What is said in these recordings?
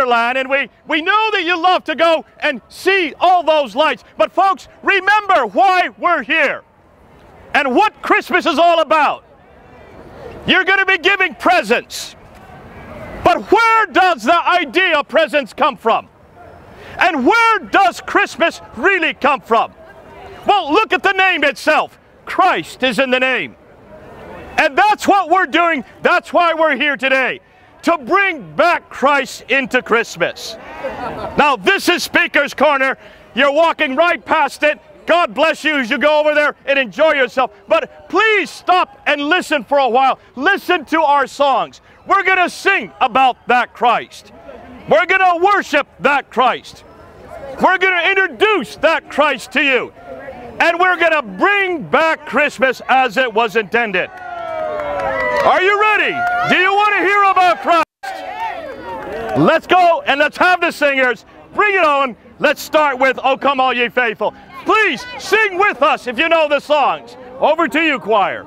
Wonderland, and we, we know that you love to go and see all those lights. But, folks, remember why we're here and what Christmas is all about. You're going to be giving presents. But where does the idea of presents come from? And where does Christmas really come from? Well, look at the name itself. Christ is in the name. And that's what we're doing. That's why we're here today. To bring back Christ into Christmas. Now, this is Speaker's Corner. You're walking right past it. God bless you as you go over there and enjoy yourself. But please stop and listen for a while. Listen to our songs. We're going to sing about that Christ. We're going to worship that Christ. We're going to introduce that Christ to you. And we're going to bring back Christmas as it was intended. Are you ready? Do you want to hear about Christ? Let's go and let's have the singers. Bring it on. Let's start with Oh Come All Ye Faithful. Please sing with us if you know the songs. Over to you, choir.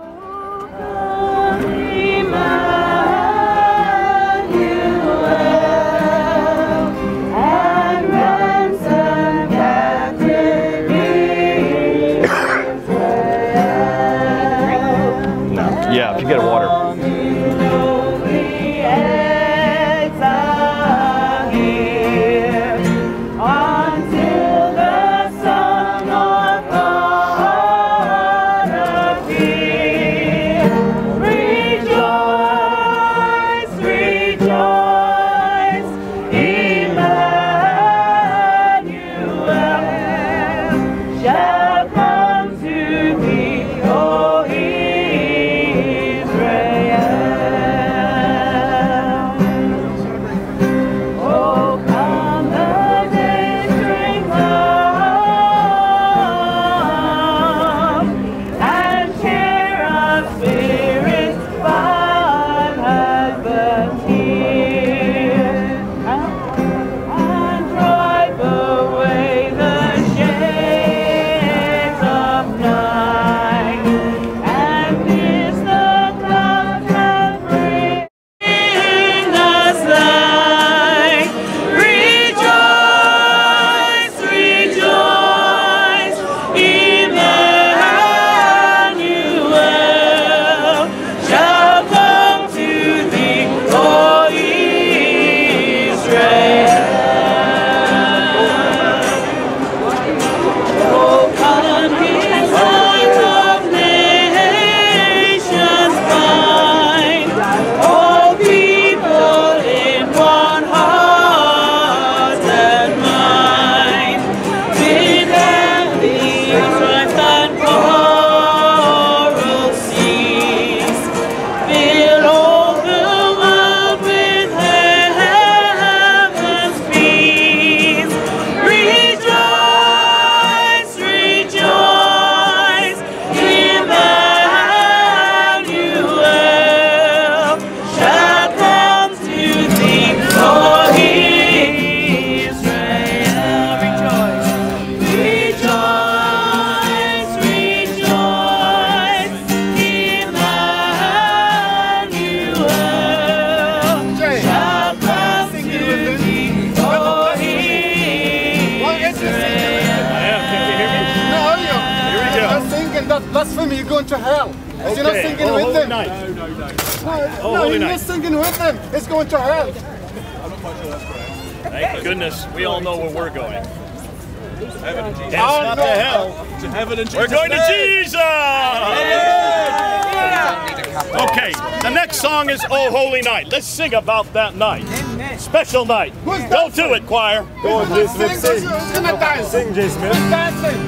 Special night. Who's Go to it, choir. Go on, Jason. Sing. Who's going to dance? Sing, Jason. Who's dancing?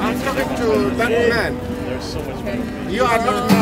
I'm talking to that man. There's so much more. You are not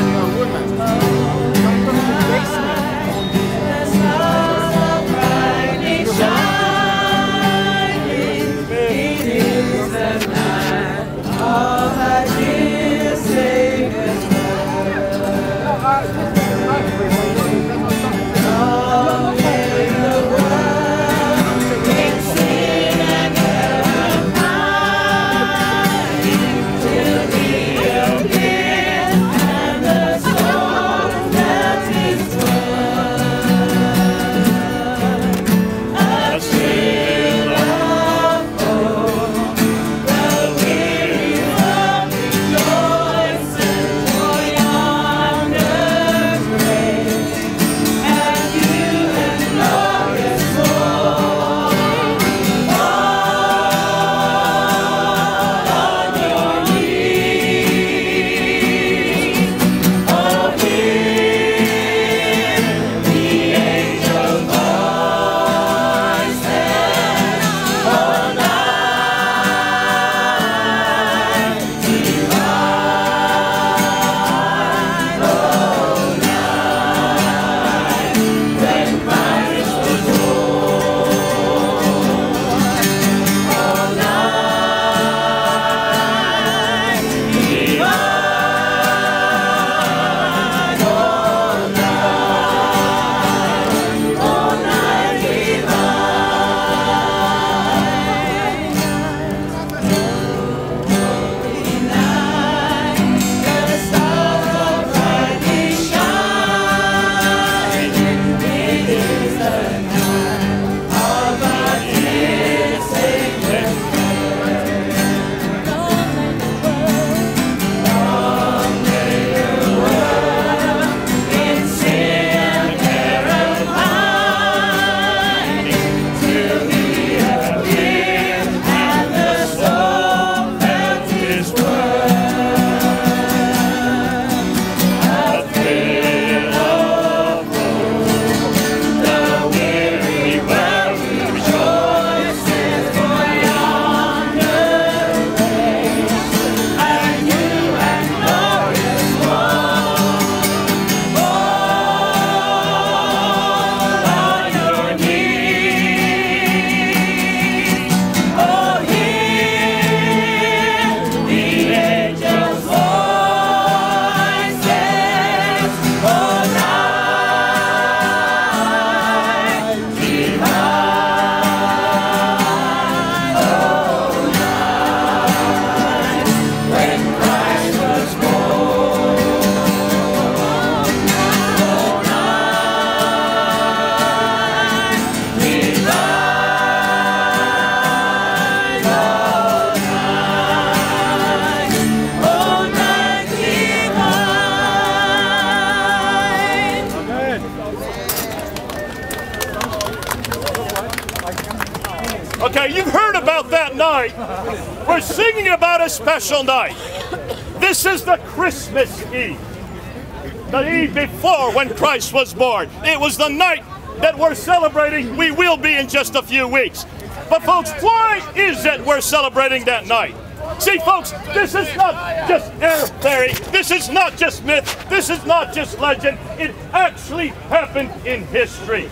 when Christ was born. It was the night that we're celebrating. We will be in just a few weeks. But, folks, why is it we're celebrating that night? See, folks, this is not just air fairy. This is not just myth. This is not just legend. It actually happened in history.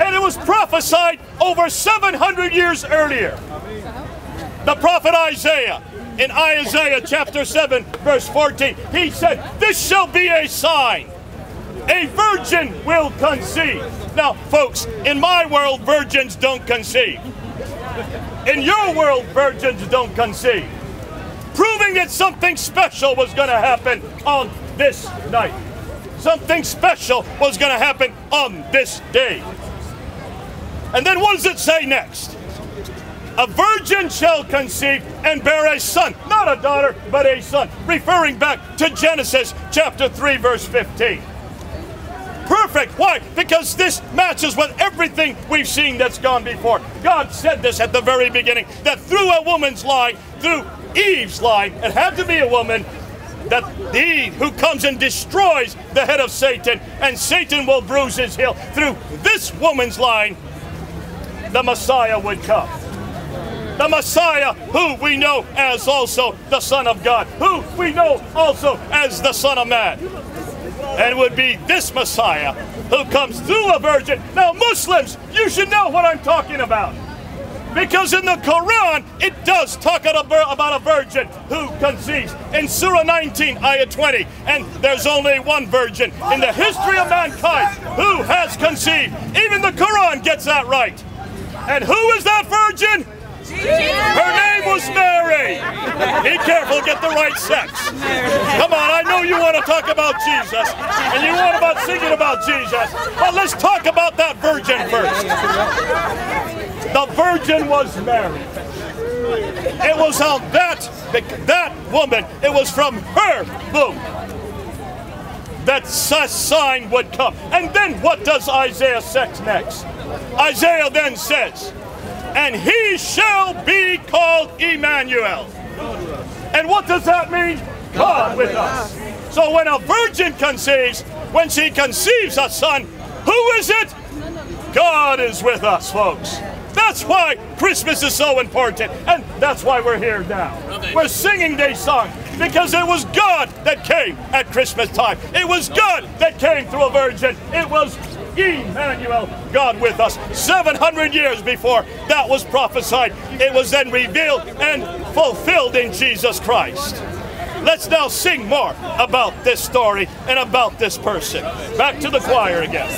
And it was prophesied over 700 years earlier. The prophet Isaiah, in Isaiah chapter 7, verse 14, he said, This shall be a sign. A virgin will conceive. Now, folks, in my world, virgins don't conceive. In your world, virgins don't conceive. Proving that something special was going to happen on this night. Something special was going to happen on this day. And then what does it say next? A virgin shall conceive and bear a son, not a daughter, but a son, referring back to Genesis chapter 3, verse 15 perfect. Why? Because this matches with everything we've seen that's gone before. God said this at the very beginning that through a woman's line, through Eve's line, it had to be a woman, that Eve who comes and destroys the head of Satan, and Satan will bruise his heel. Through this woman's line, the Messiah would come. The Messiah, who we know as also the Son of God, who we know also as the Son of Man and would be this Messiah who comes through a virgin. Now, Muslims, you should know what I'm talking about. Because in the Quran, it does talk about a virgin who conceives. In Surah 19, Ayah 20, and there's only one virgin in the history of mankind who has conceived. Even the Quran gets that right. And who is that virgin? Her name was Mary. Be careful, get the right sex. Come on, I know you want to talk about Jesus, and you want about singing about Jesus, but let's talk about that virgin first. The virgin was Mary. It was on that that woman. It was from her womb that sign would come. And then what does Isaiah 6 next? Isaiah then says, and he shall be called Emmanuel. And what does that mean? God with us. So when a virgin conceives, when she conceives a son, who is it? God is with us, folks. That's why Christmas is so important, and that's why we're here now. We're singing this song because it was God that came at Christmas time. It was God that came through a virgin. It was Emmanuel, God with us. 700 years before that was prophesied, it was then revealed and fulfilled in Jesus Christ. Let's now sing more about this story and about this person. Back to the choir again.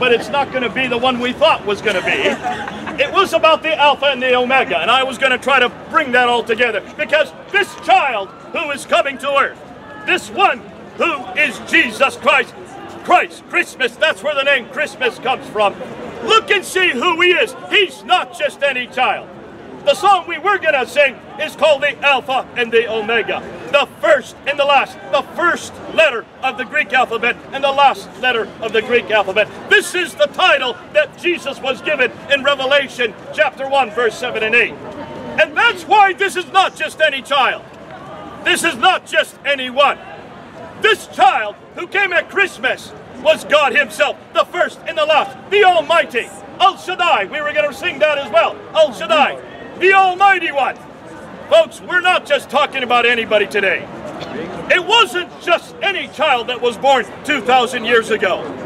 But it's not going to be the one we thought was going to be. It was about the Alpha and the Omega, and I was going to try to bring that all together because this child who is coming to earth, this one who is Jesus Christ, Christ, Christmas, that's where the name Christmas comes from. Look and see who he is. He's not just any child. The song we were going to sing is called the Alpha and the Omega. The first and the last. The first letter of the Greek alphabet and the last letter of the Greek alphabet. This is the title that Jesus was given in Revelation chapter 1, verse 7 and 8. And that's why this is not just any child. This is not just anyone. This child who came at Christmas was God Himself, the first and the last, the Almighty, El Shaddai. We were going to sing that as well. El Shaddai, the Almighty One. Folks, we're not just talking about anybody today. It wasn't just any child that was born 2,000 years ago.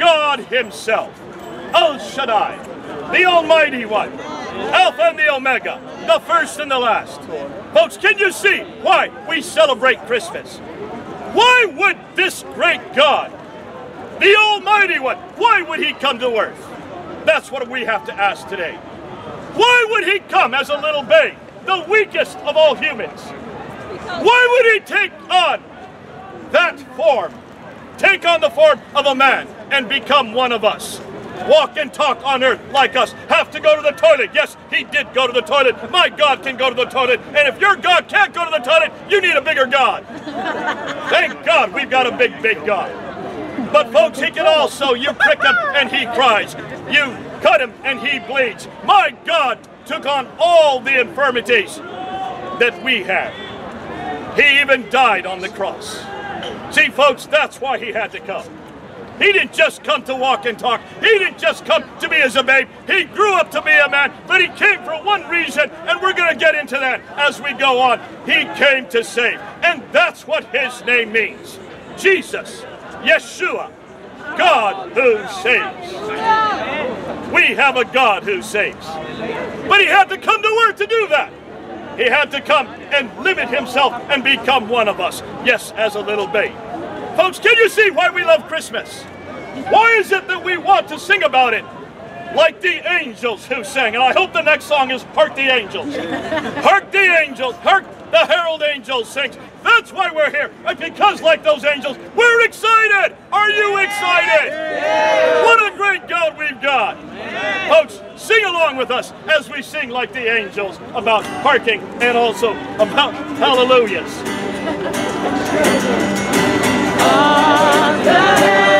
God Himself, El Shaddai, the Almighty One, Alpha and the Omega, the first and the last. Folks, can you see why we celebrate Christmas? Why would this great God, the Almighty One, why would He come to earth? That's what we have to ask today. Why would He come as a little babe, the weakest of all humans? Why would He take on that form, take on the form of a man, and become one of us? Walk and talk on earth like us. Have to go to the toilet. Yes, he did go to the toilet. My God can go to the toilet. And if your God can't go to the toilet, you need a bigger God. Thank God we've got a big, big God. But folks, he can also, you prick him and he cries. You cut him and he bleeds. My God took on all the infirmities that we have. He even died on the cross. See, folks, that's why he had to come. He didn't just come to walk and talk. He didn't just come to be as a babe. He grew up to be a man, but he came for one reason, and we're going to get into that as we go on. He came to save, and that's what his name means Jesus, Yeshua, God who saves. We have a God who saves. But he had to come to earth to do that. He had to come and limit himself and become one of us. Yes, as a little babe. Folks, can you see why we love Christmas? Why is it that we want to sing about it? Like the angels who sang. And I hope the next song is Hark the Angels. Hark the Angels. Hark the herald angels sings. That's why we're here. And because, like those angels, we're excited. Are you excited? What a great God we've got. Folks, sing along with us as we sing like the angels about parking and also about hallelujahs.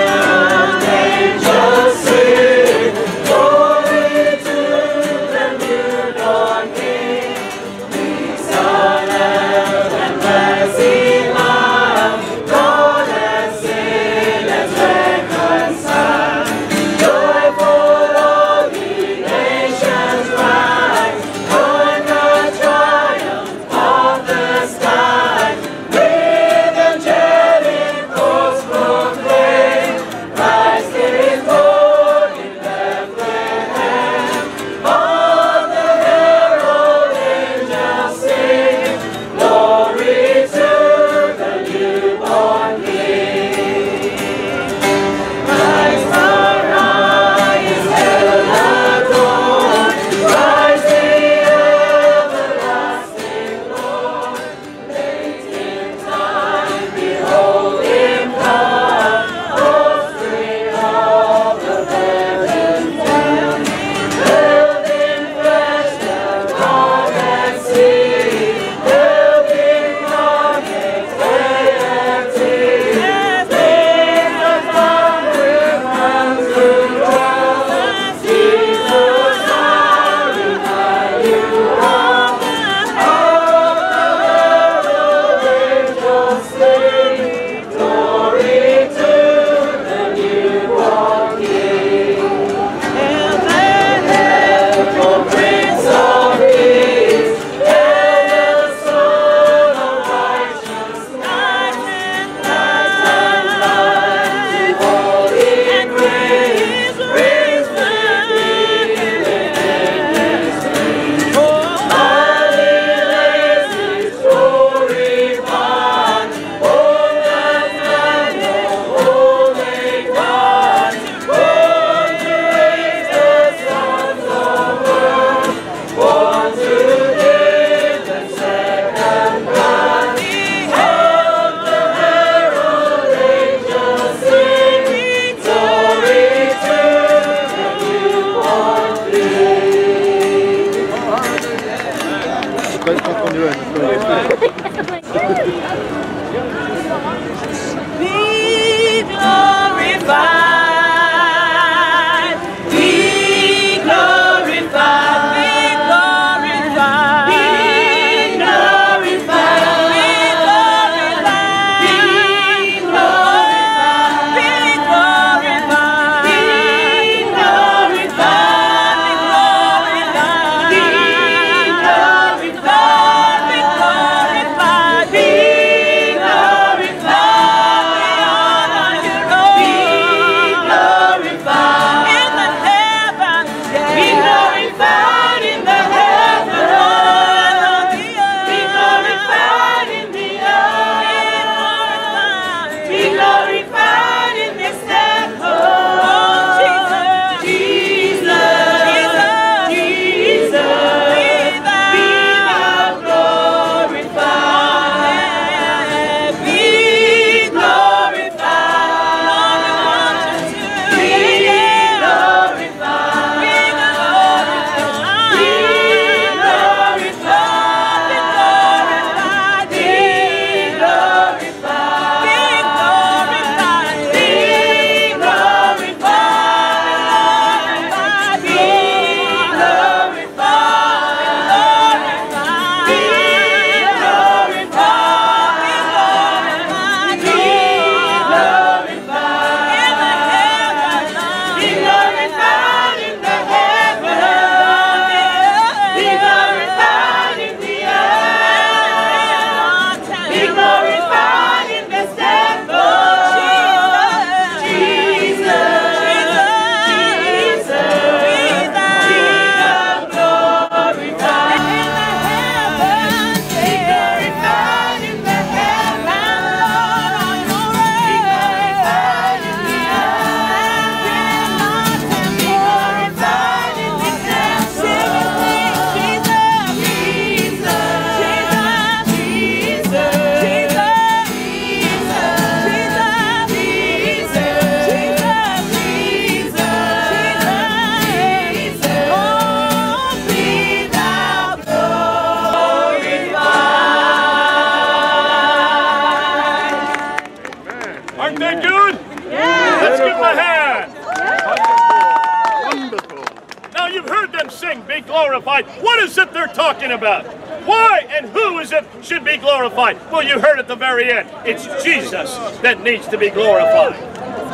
end. It's Jesus that needs to be glorified.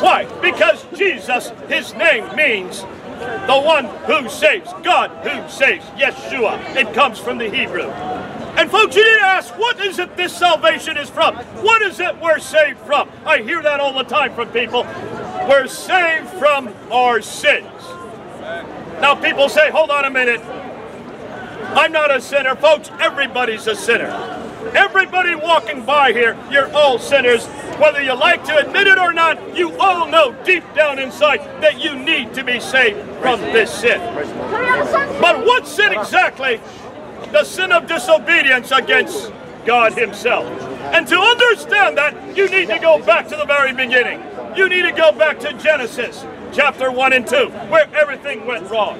Why? Because Jesus, his name means the one who saves, God who saves, Yeshua. It comes from the Hebrew. And folks, you need to ask, what is it this salvation is from? What is it we're saved from? I hear that all the time from people. We're saved from our sins. Now people say, hold on a minute. I'm not a sinner. Folks, everybody's a sinner. Everybody walking by here, you're all sinners. Whether you like to admit it or not, you all know deep down inside that you need to be saved from this sin. But what sin exactly? The sin of disobedience against God Himself. And to understand that, you need to go back to the very beginning. You need to go back to Genesis chapter 1 and 2, where everything went wrong.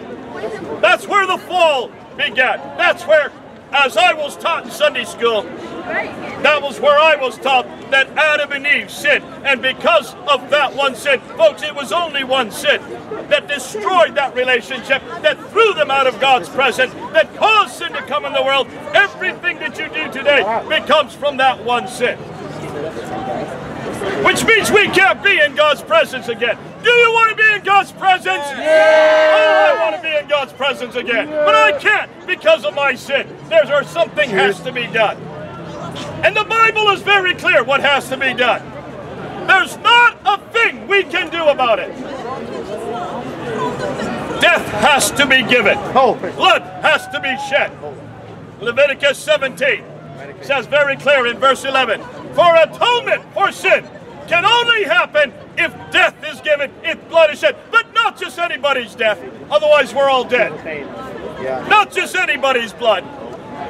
That's where the fall began. That's where, as I was taught in Sunday school, that was where I was taught that Adam and Eve sinned. And because of that one sin, folks, it was only one sin that destroyed that relationship, that threw them out of God's presence, that caused sin to come in the world. Everything that you do today becomes from that one sin. Which means we can't be in God's presence again. Do you want to be in God's presence? Yeah. Oh, I want to be in God's presence again. But I can't because of my sin. There's or something has to be done. And the Bible is very clear what has to be done. There's not a thing we can do about it. Death has to be given. Oh. Blood has to be shed. Leviticus 17 says very clear in verse 11, for atonement for sin can only happen if death is given, if blood is shed. But not just anybody's death, otherwise we're all dead. Not just anybody's blood.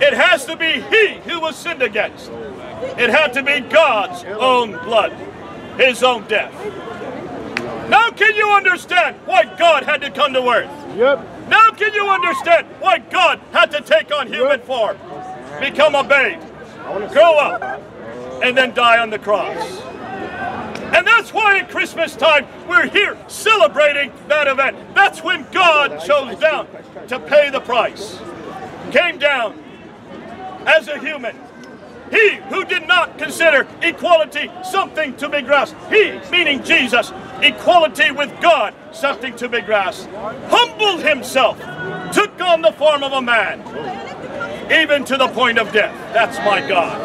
It has to be he who was sinned against. It had to be God's own blood, his own death. Now can you understand why God had to come to earth? Yep. Now can you understand why God had to take on human form, become a babe, grow up, and then die on the cross? And that's why at Christmas time we're here celebrating that event. That's when God chose down to pay the price. Came down as a human. He who did not consider equality something to be grasped. He, meaning Jesus, equality with God, something to be grasped. Humbled himself, took on the form of a man, even to the point of death. That's my God.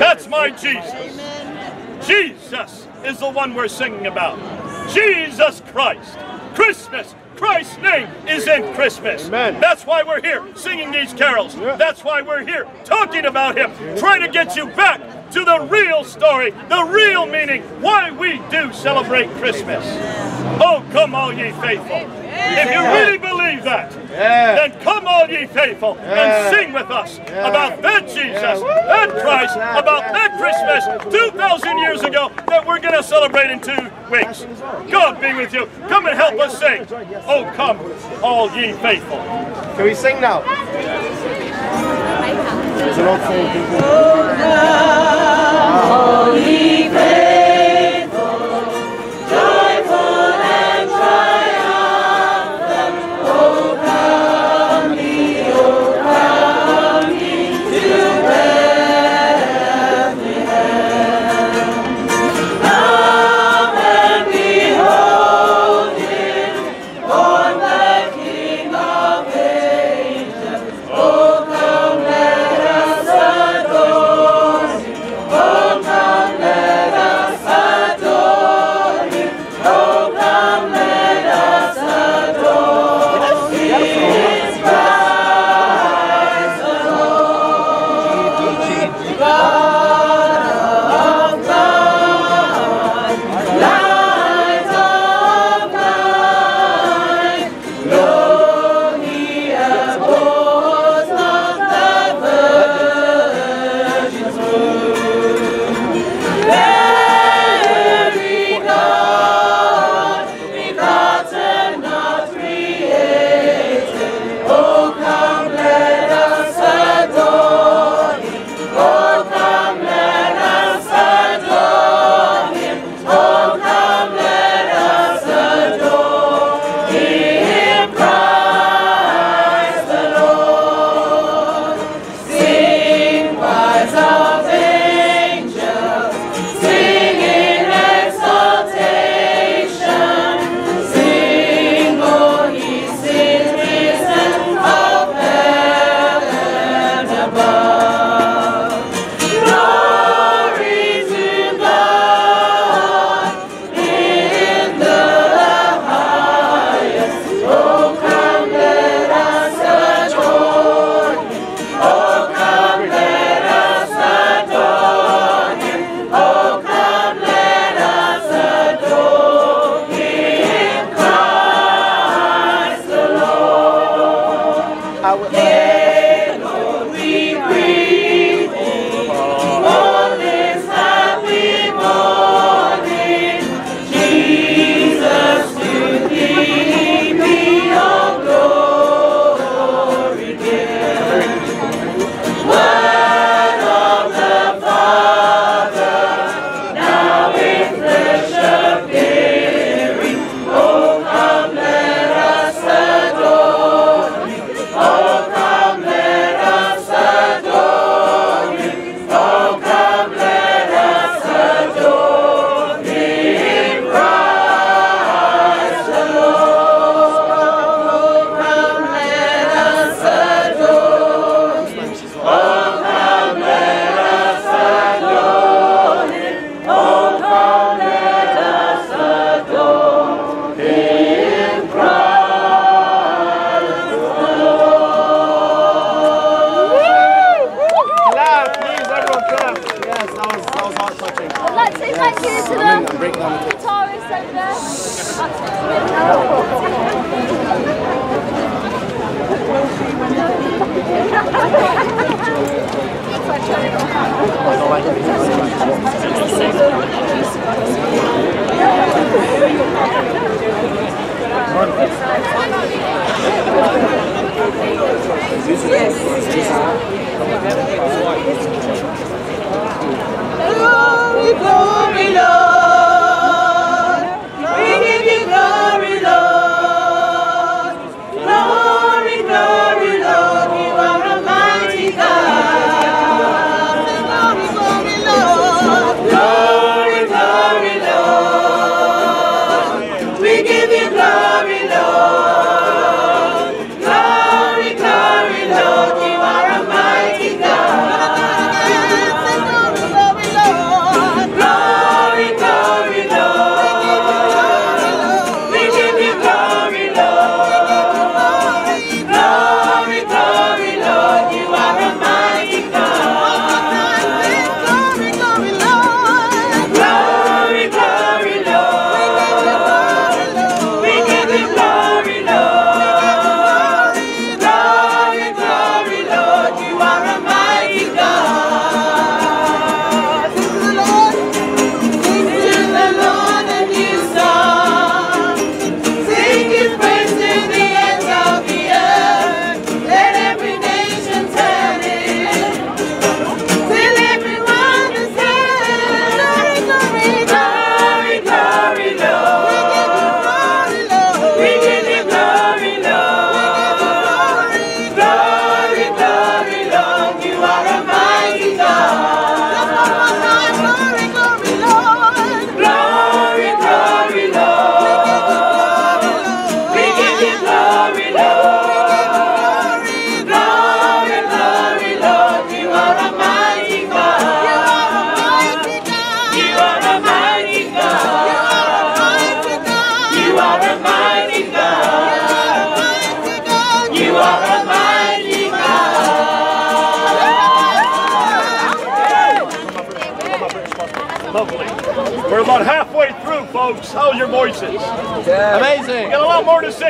That's my Jesus. Jesus is the one we're singing about. Jesus Christ. Christmas. Christ's name is in Christmas. Amen. That's why we're here singing these carols. That's why we're here talking about Him, trying to get you back to the real story, the real meaning, why we do celebrate Christmas. Oh, come all ye faithful. If you really believe that, then come all ye faithful and sing with us about that Jesus, that Christ, about that Christmas 2,000 years ago that we're going to celebrate in two weeks. God be with you. Come and help us sing. Oh, come all ye faithful. Can we sing now? There's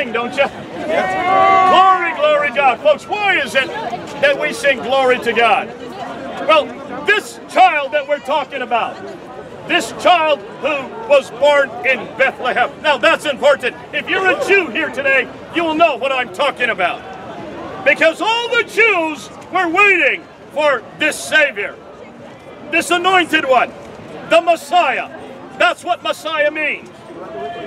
sing, don't you? Glory, glory, God. Folks, why is it that we sing glory to God? Well, this child that we're talking about, this child who was born in Bethlehem. Now, that's important. If you're a Jew here today, you will know what I'm talking about. Because all the Jews were waiting for this Savior, this anointed one, the Messiah. That's what Messiah means.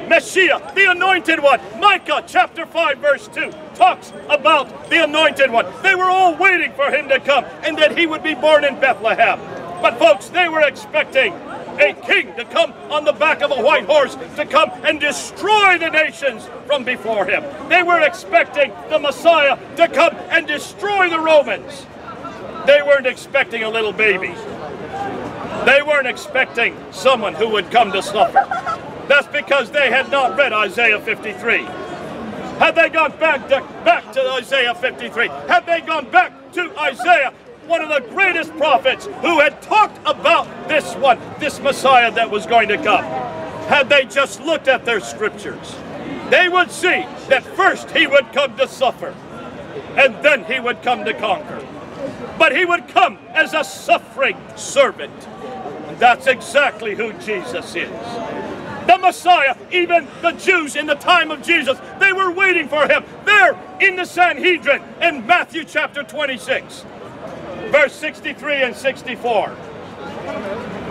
Messiah, the anointed one. Micah chapter 5, verse 2 talks about the anointed one. They were all waiting for him to come and that he would be born in Bethlehem. But, folks, they were expecting a king to come on the back of a white horse to come and destroy the nations from before him. They were expecting the Messiah to come and destroy the Romans. They weren't expecting a little baby. They weren't expecting someone who would come to suffer. That's because they had not read Isaiah 53. Had they gone back to, back to Isaiah 53, had they gone back to Isaiah, one of the greatest prophets who had talked about this one, this Messiah that was going to come, had they just looked at their scriptures, they would see that first he would come to suffer, and then he would come to conquer. But he would come as a suffering servant. That's exactly who Jesus is. The Messiah, even the Jews in the time of Jesus, they were waiting for him there in the Sanhedrin in Matthew chapter 26, verse 63 and 64.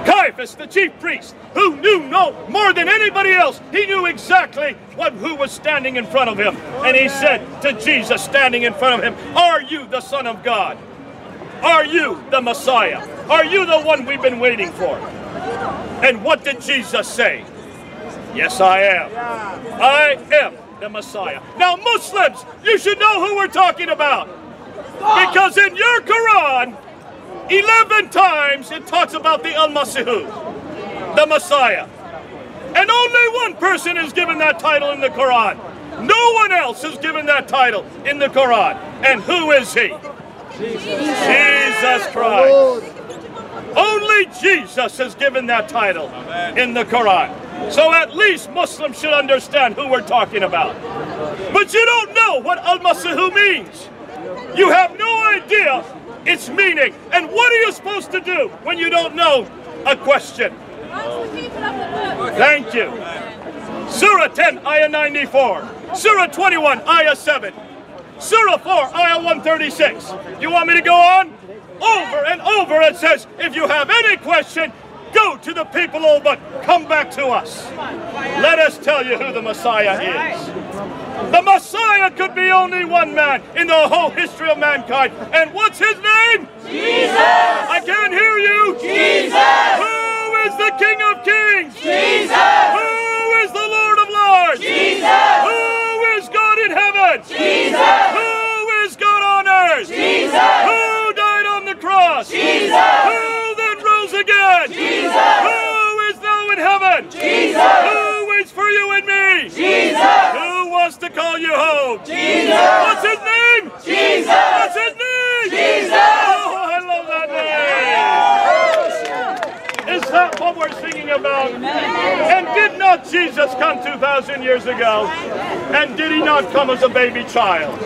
Caiaphas, the chief priest, who knew no more than anybody else, he knew exactly what who was standing in front of him. And he said to Jesus standing in front of him, Are you the Son of God? Are you the Messiah? Are you the one we've been waiting for? And what did Jesus say? Yes, I am. I am the Messiah. Now, Muslims, you should know who we're talking about. Because in your Quran, 11 times it talks about the Al Masihu, the Messiah. And only one person is given that title in the Quran. No one else is given that title in the Quran. And who is he? Jesus Christ. Only Jesus is given that title in the Quran. So at least Muslims should understand who we're talking about. But you don't know what Al-Masihu means. You have no idea its meaning. And what are you supposed to do when you don't know a question? Thank you. Surah 10, Ayah 94. Surah 21, Ayah 7. Surah 4, Ayah 136. You want me to go on? Over and over it says, if you have any question, go to the people, oh, but come back to us. Let us tell you who the Messiah is. The Messiah could be only one man in the whole history of mankind. And what's his name? Jesus! I can't hear you. Jesus! Who is the King of Kings? Jesus! Who is the Lord of Lords? Jesus! Who is God in heaven? Jesus! Who is God on earth? Jesus! Who died on the cross? Jesus! Who again? Jesus! Who is now in heaven? Jesus! Who waits for you and me? Jesus! Who wants to call you home? Jesus! What's his name? Jesus! What's his name? Jesus! Oh, I love that name. Is that what we're singing about? And did not Jesus come 2,000 years ago? And did he not come as a baby child?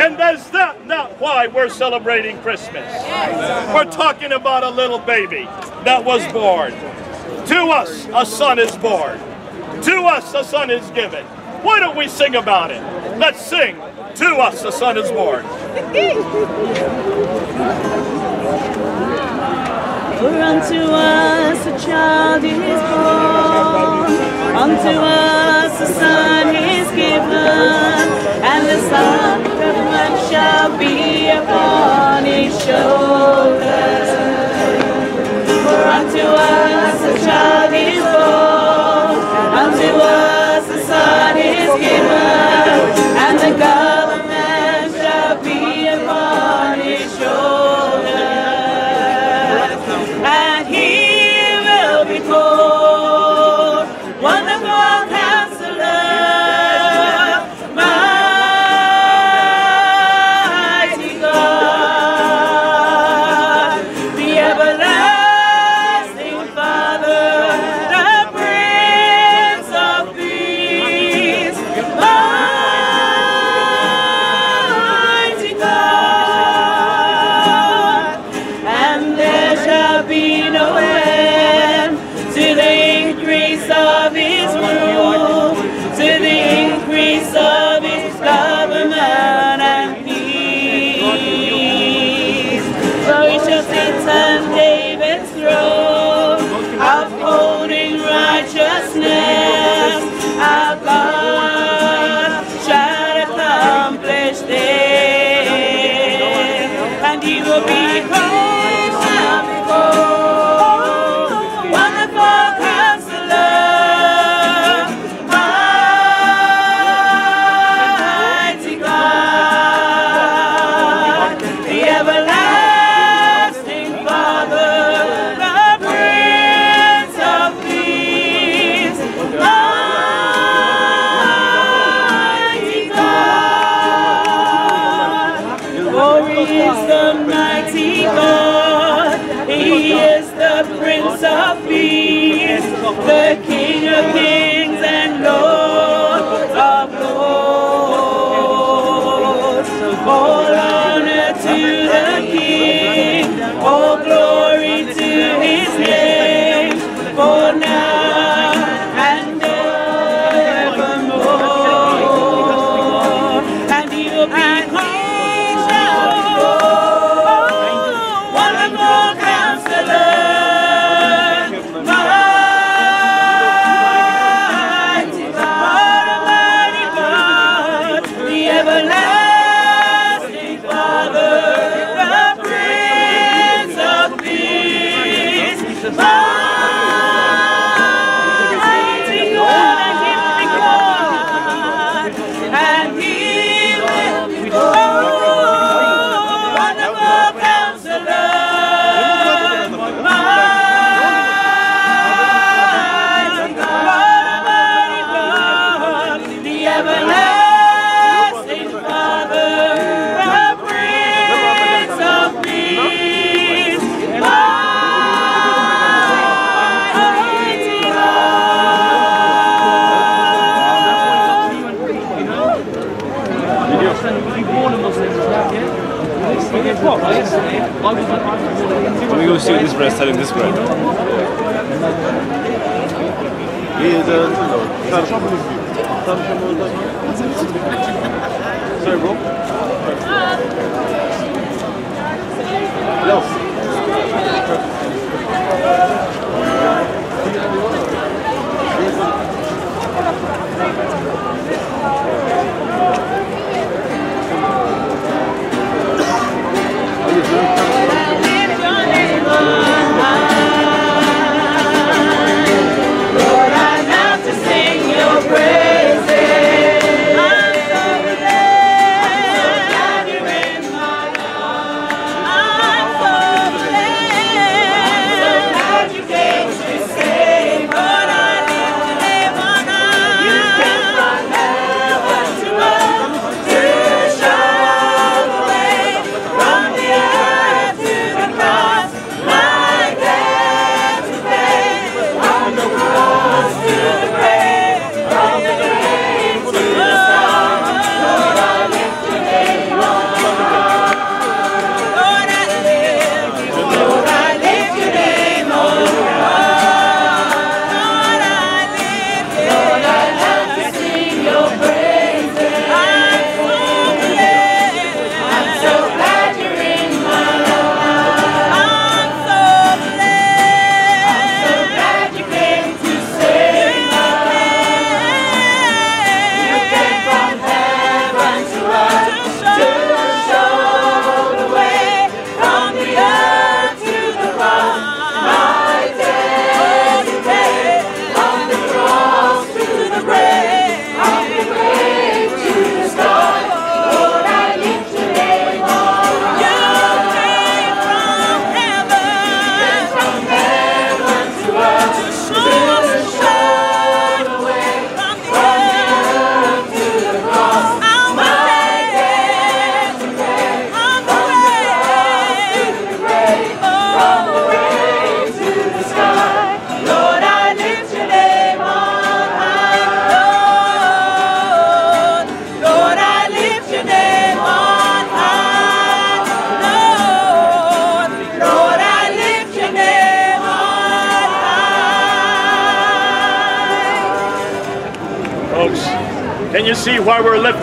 And is that not why we're celebrating Christmas? We're talking about a little baby that was born. To us, a son is born. To us, a son is given. Why don't we sing about it? Let's sing. To us, a son is born. For unto us a child is born, unto us a son is given, and the son of government shall be upon his shoulders. For unto us a child is born, unto us a son is given,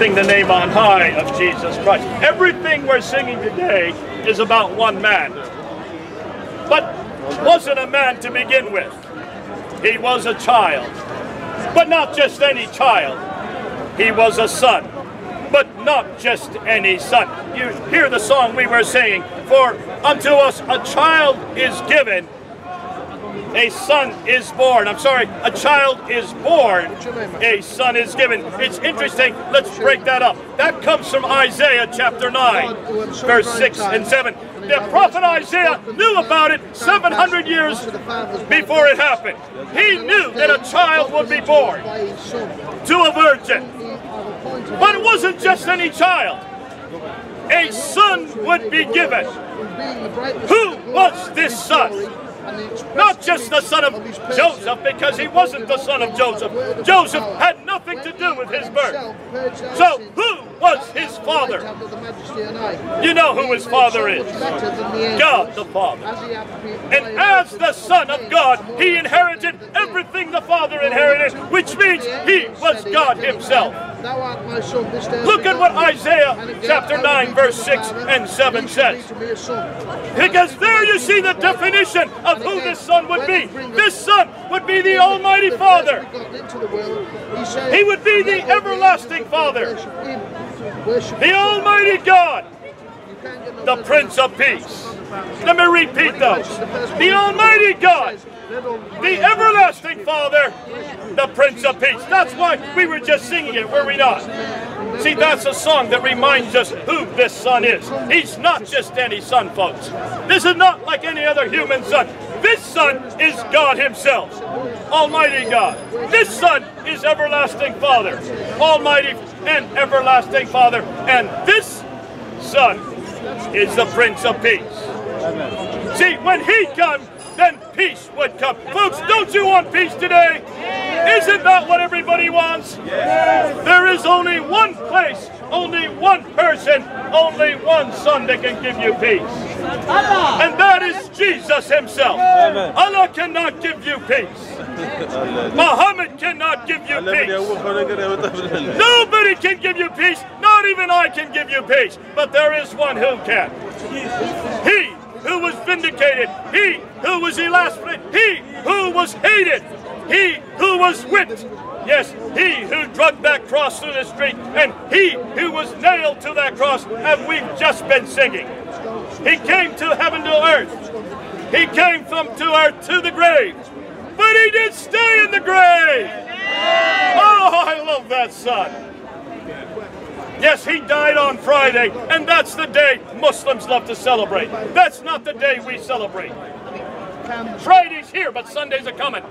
lifting the name on high of Jesus Christ? Everything we're singing today is about one man. But wasn't a man to begin with. He was a child. But not just any child. He was a son. But not just any son. You hear the song we were singing. For unto us a child is given, a son is born. I'm sorry, a child is born, a son is given. It's interesting. Let's break that up. That comes from Isaiah chapter 9, verse 6 and 7. The prophet Isaiah knew about it 700 years before it happened. He knew that a child would be born to a virgin. But it wasn't just any child. A son would be given. Who was this son? Not just the son of Joseph, because he wasn't the son of Joseph. Joseph had nothing to do with his birth. So, who was his father? You know who his father is God the Father. And as the Son of God, he inherited everything the Father inherited, which means he was God himself. Look at what Isaiah chapter 9, verse 6 and 7 says. Because there you see the definition of who this Son would be. This Son would be the Almighty Father. He would be the everlasting Father, the Almighty God, the Prince of Peace. Let me repeat those. The Almighty God, the everlasting Father, the Prince of Peace. That's why we were just singing it, were we not? See, that's a song that reminds us who this son is. He's not just any son, folks. This is not like any other human son. This son is God himself, Almighty God. This son is everlasting Father, Almighty and everlasting Father. And this son is the Prince of Peace. See, when he comes, then peace would come. Folks, don't you want peace today? Isn't that what everybody wants? There is only one place, only one person, only one son that can give you peace. And that is Jesus himself. Amen. Allah cannot give you peace. Muhammad cannot give you peace. Nobody can give you peace. Not even I can give you peace. But there is one who can. He who was vindicated. He who was elasticated. He who was hated. He who was whipped. Yes, he who dragged that cross through the street, and he who was nailed to that cross, and we've just been singing. He came to heaven to earth. He came from to earth to the grave. But he did stay in the grave. Oh, I love that son. Yes, he died on Friday, and that's the day Muslims love to celebrate. That's not the day we celebrate. Friday's here, but Sundays are coming.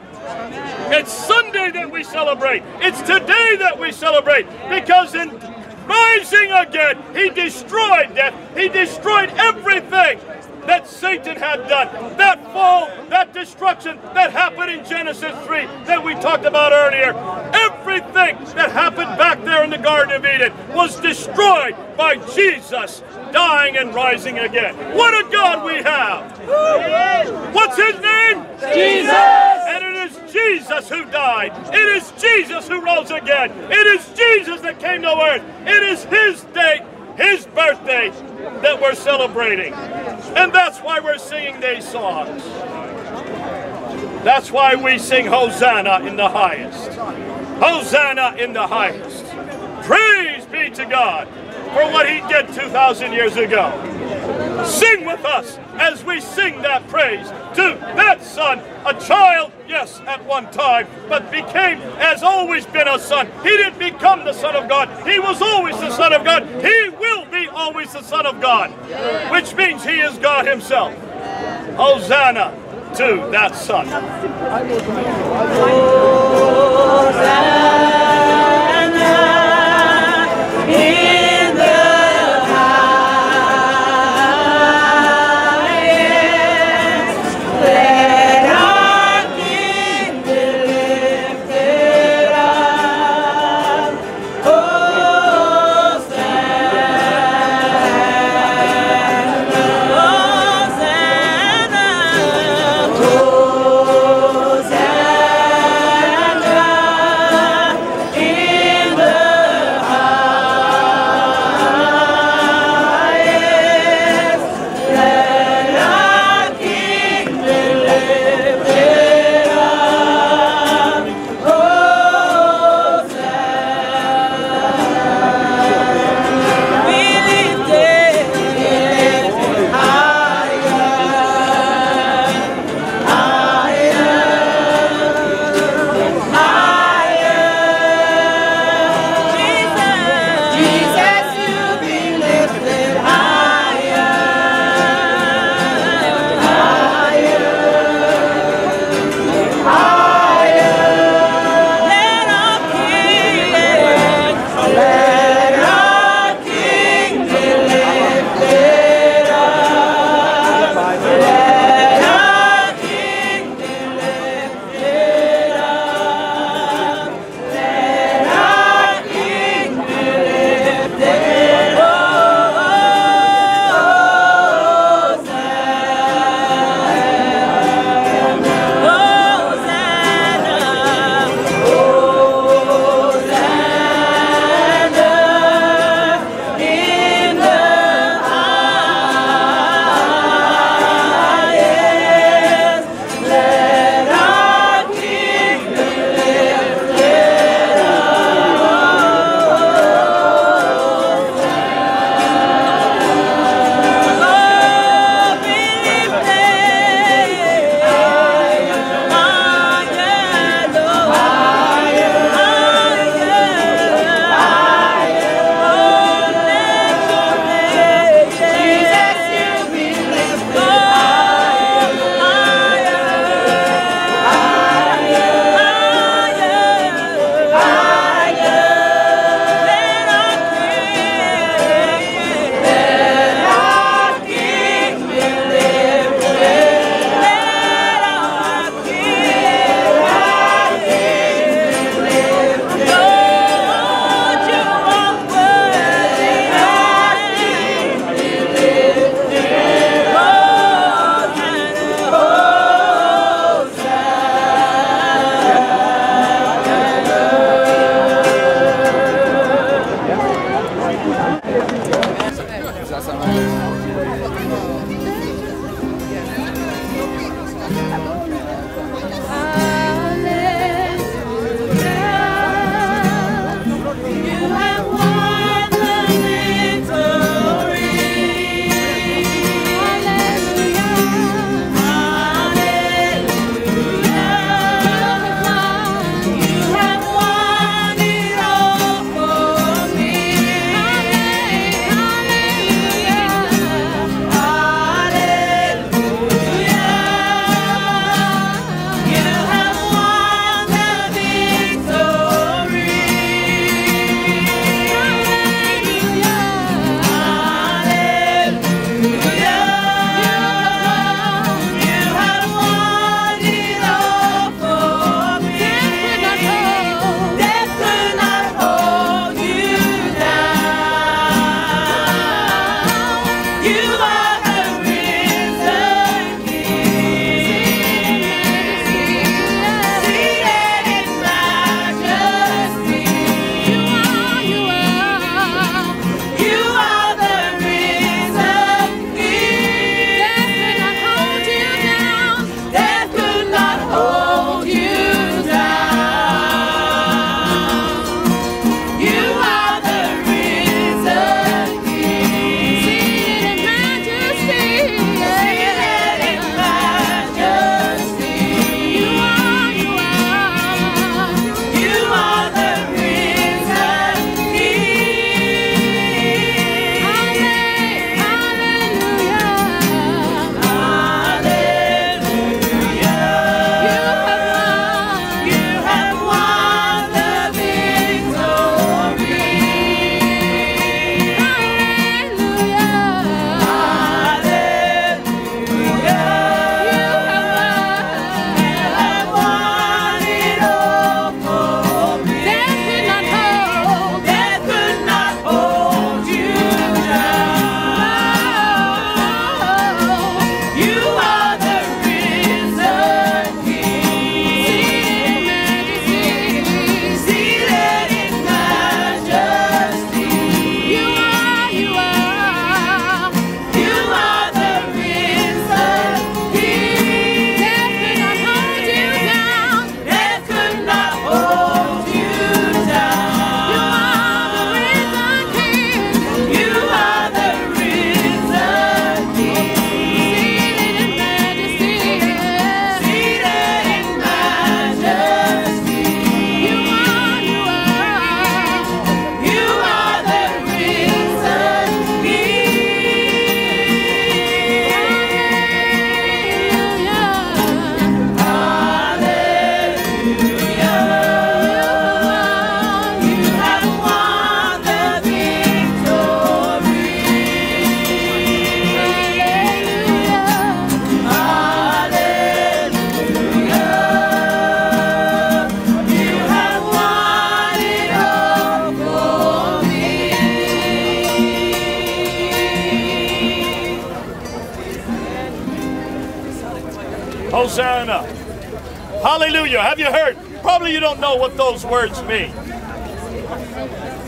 It's Sunday that we celebrate. It's today that we celebrate because in rising again, he destroyed death. He destroyed everything that Satan had done. That fall, that destruction that happened in Genesis 3 that we talked about earlier. Everything that happened back there in the Garden of Eden was destroyed by Jesus dying and rising again. What a God we have! What's his name? Jesus! And it is Jesus who died. It is Jesus who rose again. It is Jesus that came to earth. It is his day, his birthday that we're celebrating. And that's why we're singing these songs. That's why we sing Hosanna in the highest. Hosanna in the highest. Praise be to God for what he did 2,000 years ago. Sing with us as we sing that praise to that son, a child, yes, at one time, but became, has always been a son. He didn't become the son of God. He was always the son of God. He will be always the son of God, which means he is God himself. Hosanna to that son. in Probably you don't know what those words mean.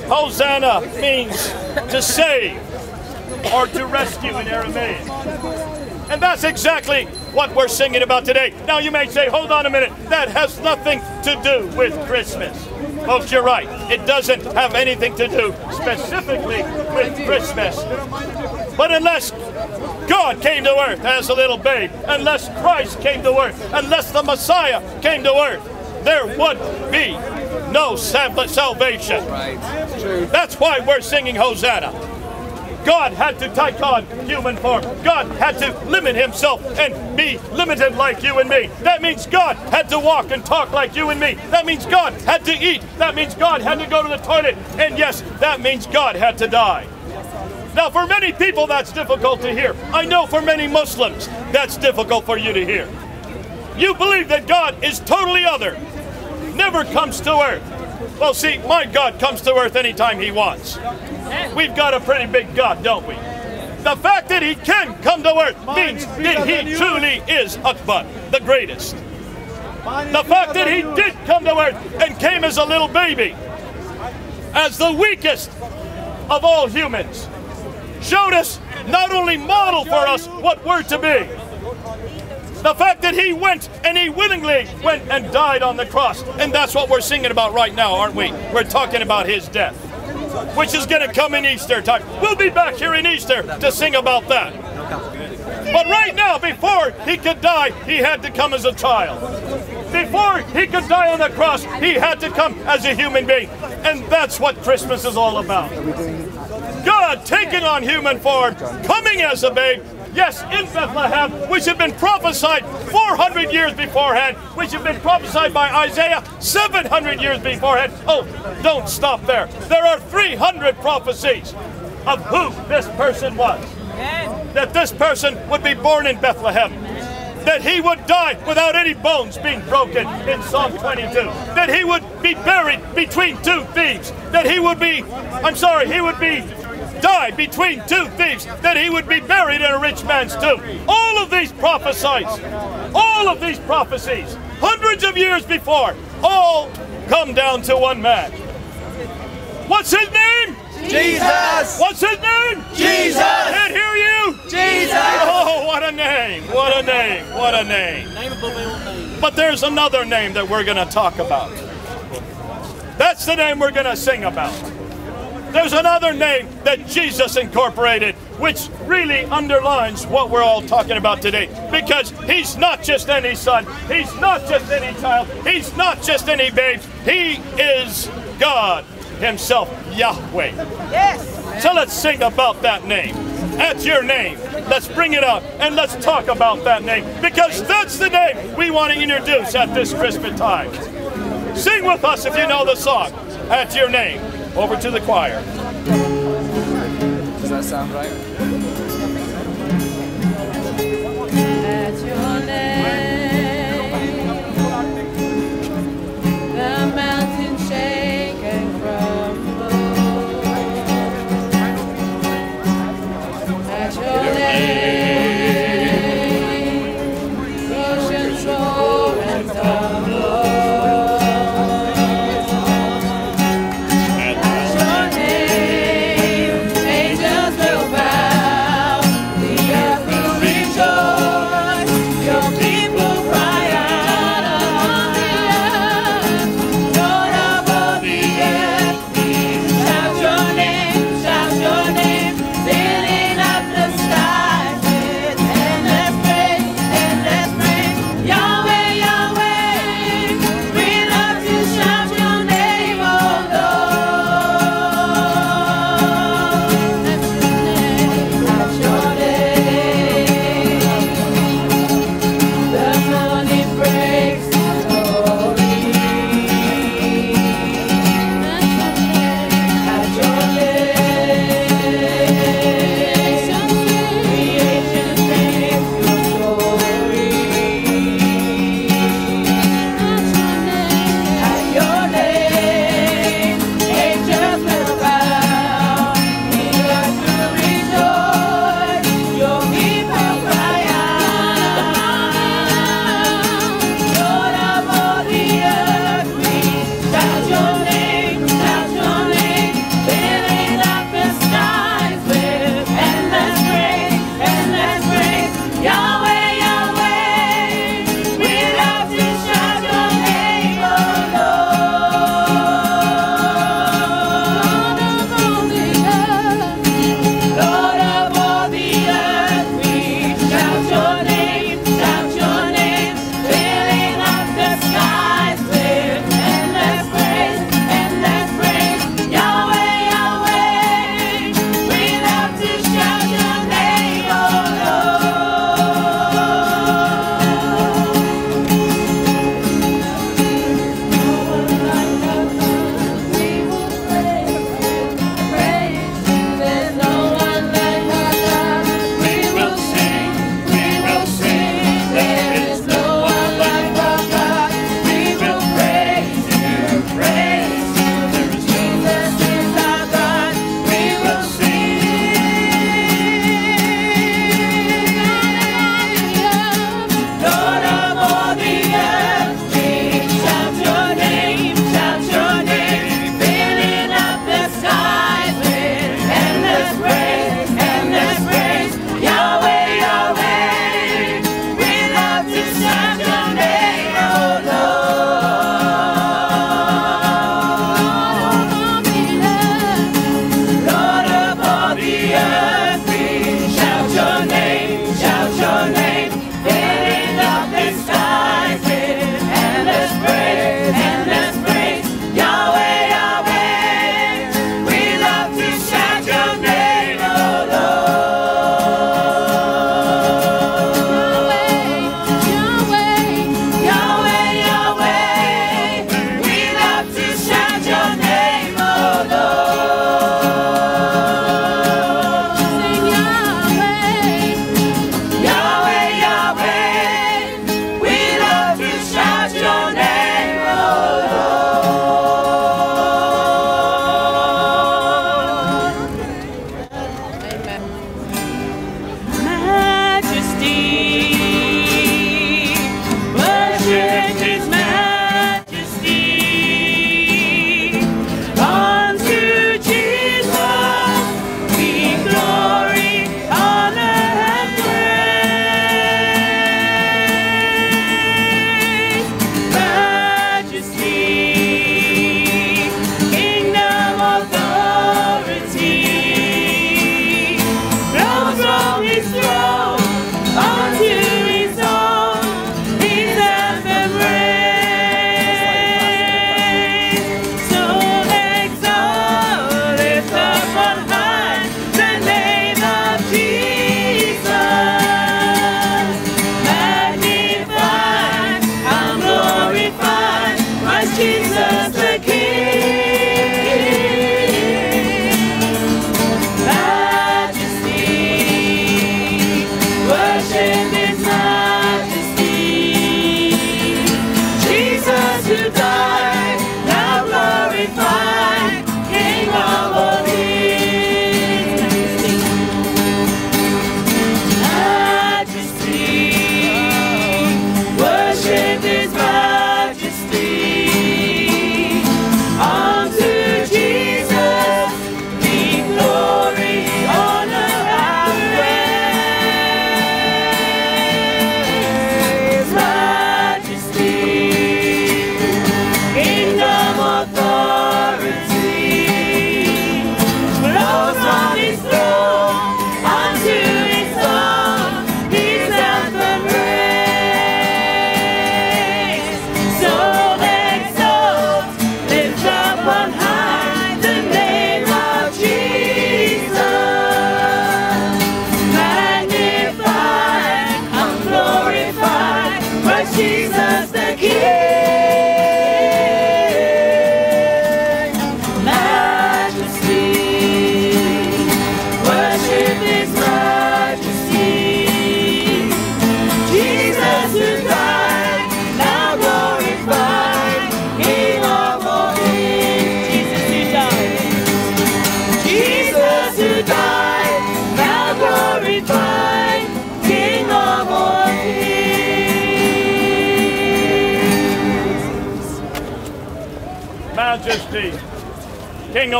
Hosanna means to save or to rescue in Aramaic. And that's exactly what we're singing about today. Now you may say, hold on a minute, that has nothing to do with Christmas. Folks, you're right. It doesn't have anything to do specifically with Christmas. But unless God came to earth as a little babe, unless Christ came to earth, unless the Messiah came to earth, there would be no sal- salvation. That's why we're singing Hosanna. God had to take on human form. God had to limit himself and be limited like you and me. That means God had to walk and talk like you and me. That means God had to eat. That means God had to go to the toilet. And yes, that means God had to die. Now, for many people, that's difficult to hear. I know for many Muslims, that's difficult for you to hear. You believe that God is totally other, never comes to earth. Well, see, my God comes to earth anytime he wants. We've got a pretty big God, don't we? The fact that he can come to earth means that he truly is Akbar, the greatest. The fact that he did come to earth and came as a little baby, as the weakest of all humans, showed us not only model for us what we're to be, The fact that he went and he willingly went and died on the cross. And that's what we're singing about right now, aren't we? We're talking about his death, which is going to come in Easter time. We'll be back here in Easter to sing about that. But right now, before he could die, he had to come as a child. Before he could die on the cross, he had to come as a human being. And that's what Christmas is all about. God taking on human form, coming as a babe, yes, in Bethlehem, which had been prophesied 400 years beforehand, which had been prophesied by Isaiah 700 years beforehand. Oh, don't stop there. There are 300 prophecies of who this person was. That this person would be born in Bethlehem. That he would die without any bones being broken in Psalm 22. That he would be buried between two thieves. That he would be, I'm sorry, he would be die between two thieves, that he would be buried in a rich man's tomb. All of these prophesies, all of these prophecies, hundreds of years before, all come down to one man. What's his name? Jesus! What's his name? Jesus! Can't hear you? Jesus! Oh, what a name! What a name! What a name! But there's another name that we're going to talk about. That's the name we're going to sing about. There's another name that Jesus incorporated, which really underlines what we're all talking about today. Because he's not just any son, he's not just any child, he's not just any babe, he is God himself, Yahweh. Yes. So let's sing about that name. That's your name. Let's bring it up and let's talk about that name because that's the name we want to introduce at this Christmas time. Sing with us if you know the song. That's your name. Over to the choir. Does that sound right?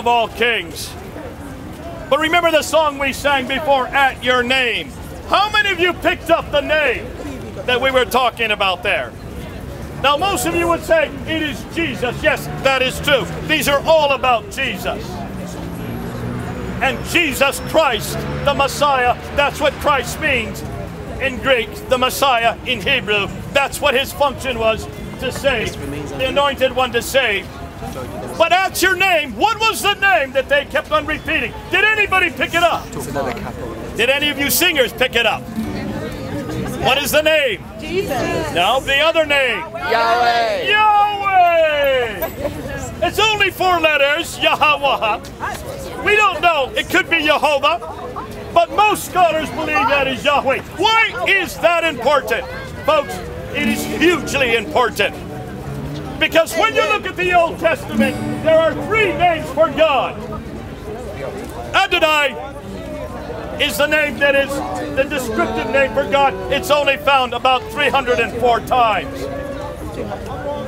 Of all kings. But remember the song we sang before, At Your Name. How many of you picked up the name that we were talking about there? Now, most of you would say it is Jesus. Yes, that is true. These are all about Jesus. And Jesus Christ, the Messiah, that's what Christ means in Greek, the Messiah in Hebrew. That's what his function was to save, the anointed one to save. But at your name, what was the name that they kept on repeating? Did anybody pick it up? Did any of you singers pick it up? What is the name? Jesus. No, the other name. Yahweh. Yahweh! It's only four letters, Yahweh. We don't know. It could be Jehovah. But most scholars believe that is Yahweh. Why is that important? Folks, it is hugely important. Because when you look at the Old Testament, there are three names for God. Adonai is the name that is the descriptive name for God. It's only found about 304 times.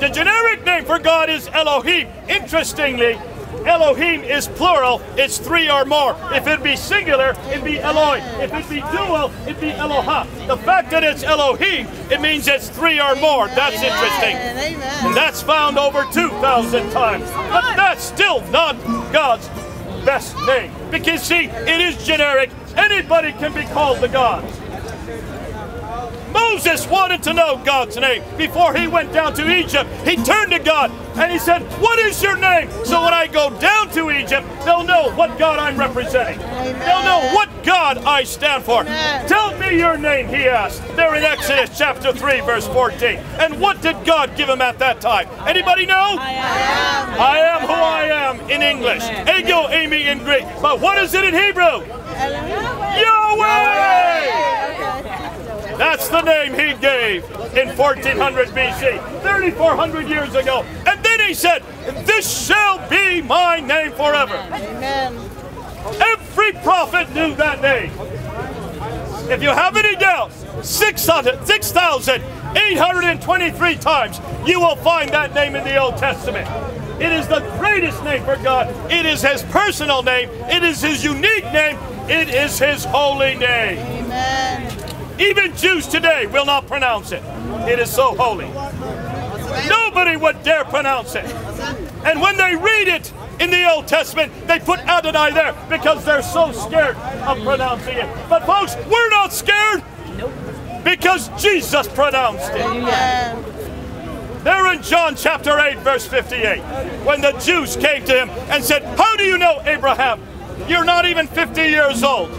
The generic name for God is Elohim. Interestingly, Elohim is plural, it's three or more. If it be singular, it'd be Eloi. If it be dual, it'd be Eloha. The fact that it's Elohim, it means it's three or more. That's interesting. And that's found over 2,000 times. But that's still not God's best name. Because, see, it is generic. Anybody can be called the God. Moses wanted to know God's name before he went down to Egypt. He turned to God and he said, What is your name? So when I go down to Egypt, they'll know what God I'm representing. They'll know what God I stand for. Amen. Tell me your name, he asked. There in Exodus chapter 3, verse 14. And what did God give him at that time? Anybody know? I am. I am who I am in English. Ego, eimi in Greek. But what is it in Hebrew? Yahweh! That's the name he gave in 1400 BC, 3,400 years ago. And then he said, This shall be my name forever. Amen. Every prophet knew that name. If you have any doubt, 600 6,823 times you will find that name in the Old Testament. It is the greatest name for God. It is his personal name. It is his unique name. It is his holy name. Amen. Even Jews today will not pronounce it. It is so holy. Nobody would dare pronounce it. And when they read it in the Old Testament, they put Adonai there because they're so scared of pronouncing it. But folks, we're not scared because Jesus pronounced it. There in John chapter 8, verse 58, when the Jews came to him and said, How do you know Abraham? You're not even 50 years old.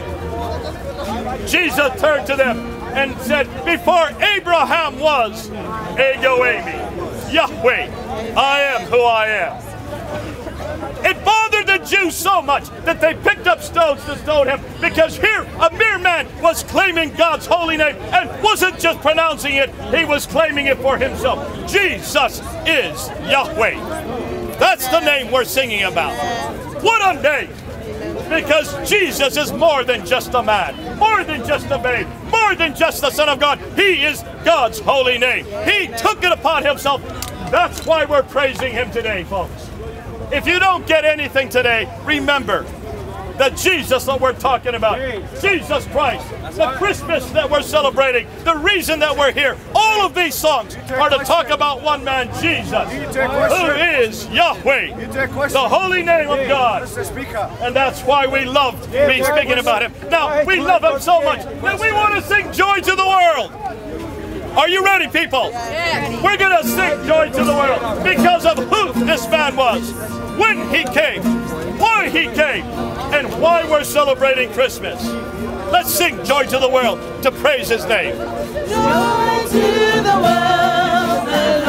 Jesus turned to them and said, Before Abraham was, Ego eimi, Yahweh, I am who I am. It bothered the Jews so much that they picked up stones to stone him because here a mere man was claiming God's holy name and wasn't just pronouncing it, he was claiming it for himself. Jesus is Yahweh. That's the name we're singing about. What a name! Because Jesus is more than just a man, more than just a babe, more than just the Son of God. He is God's holy name. He took it upon himself. That's why we're praising him today, folks. If you don't get anything today, remember the Jesus that we're talking about. Jesus Christ. The Christmas that we're celebrating. The reason that we're here. All of these songs are to talk about one man, Jesus, who is Yahweh, the holy name of God. And that's why we loved me speaking about him. Now, we love him so much that we want to sing joy to the world. Are you ready, people? We're going to sing joy to the world because of who this man was, when he came, why he came, and why we're celebrating Christmas. Let's sing joy to the world to praise his name. Joy to the world.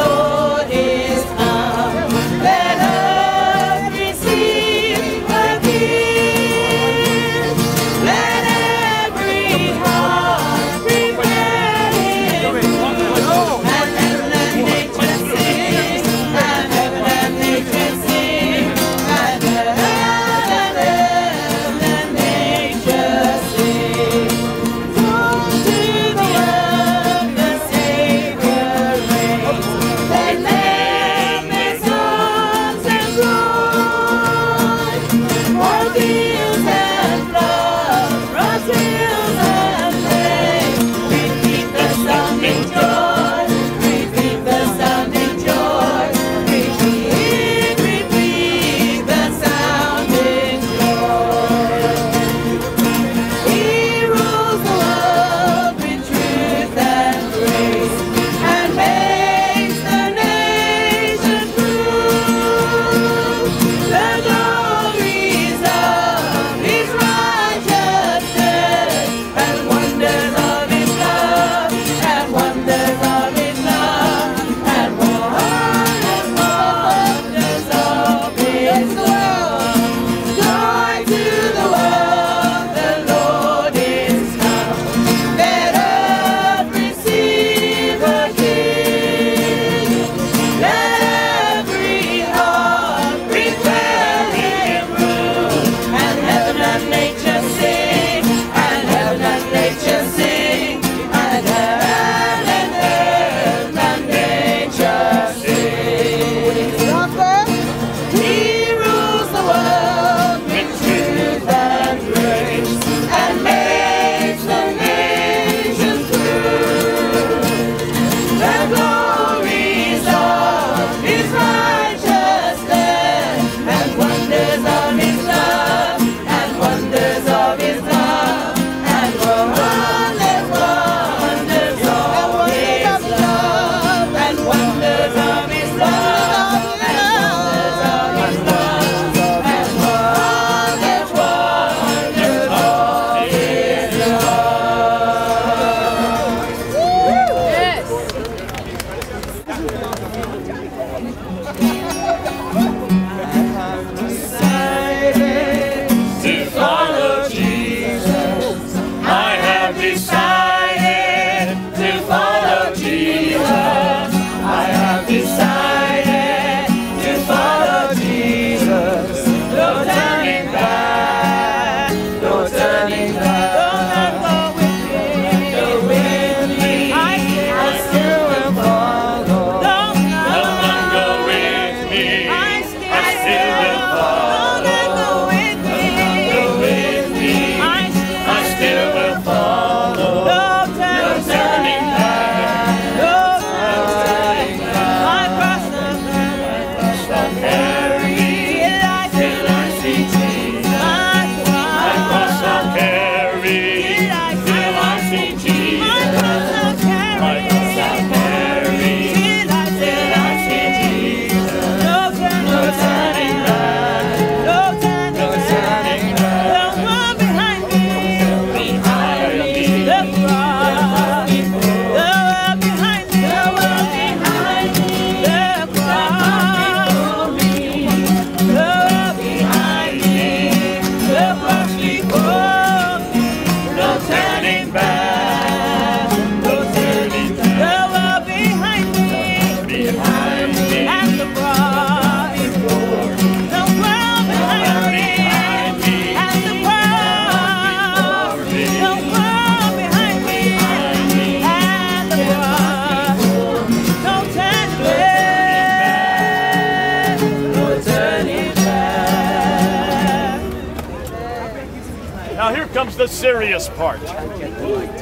Serious part.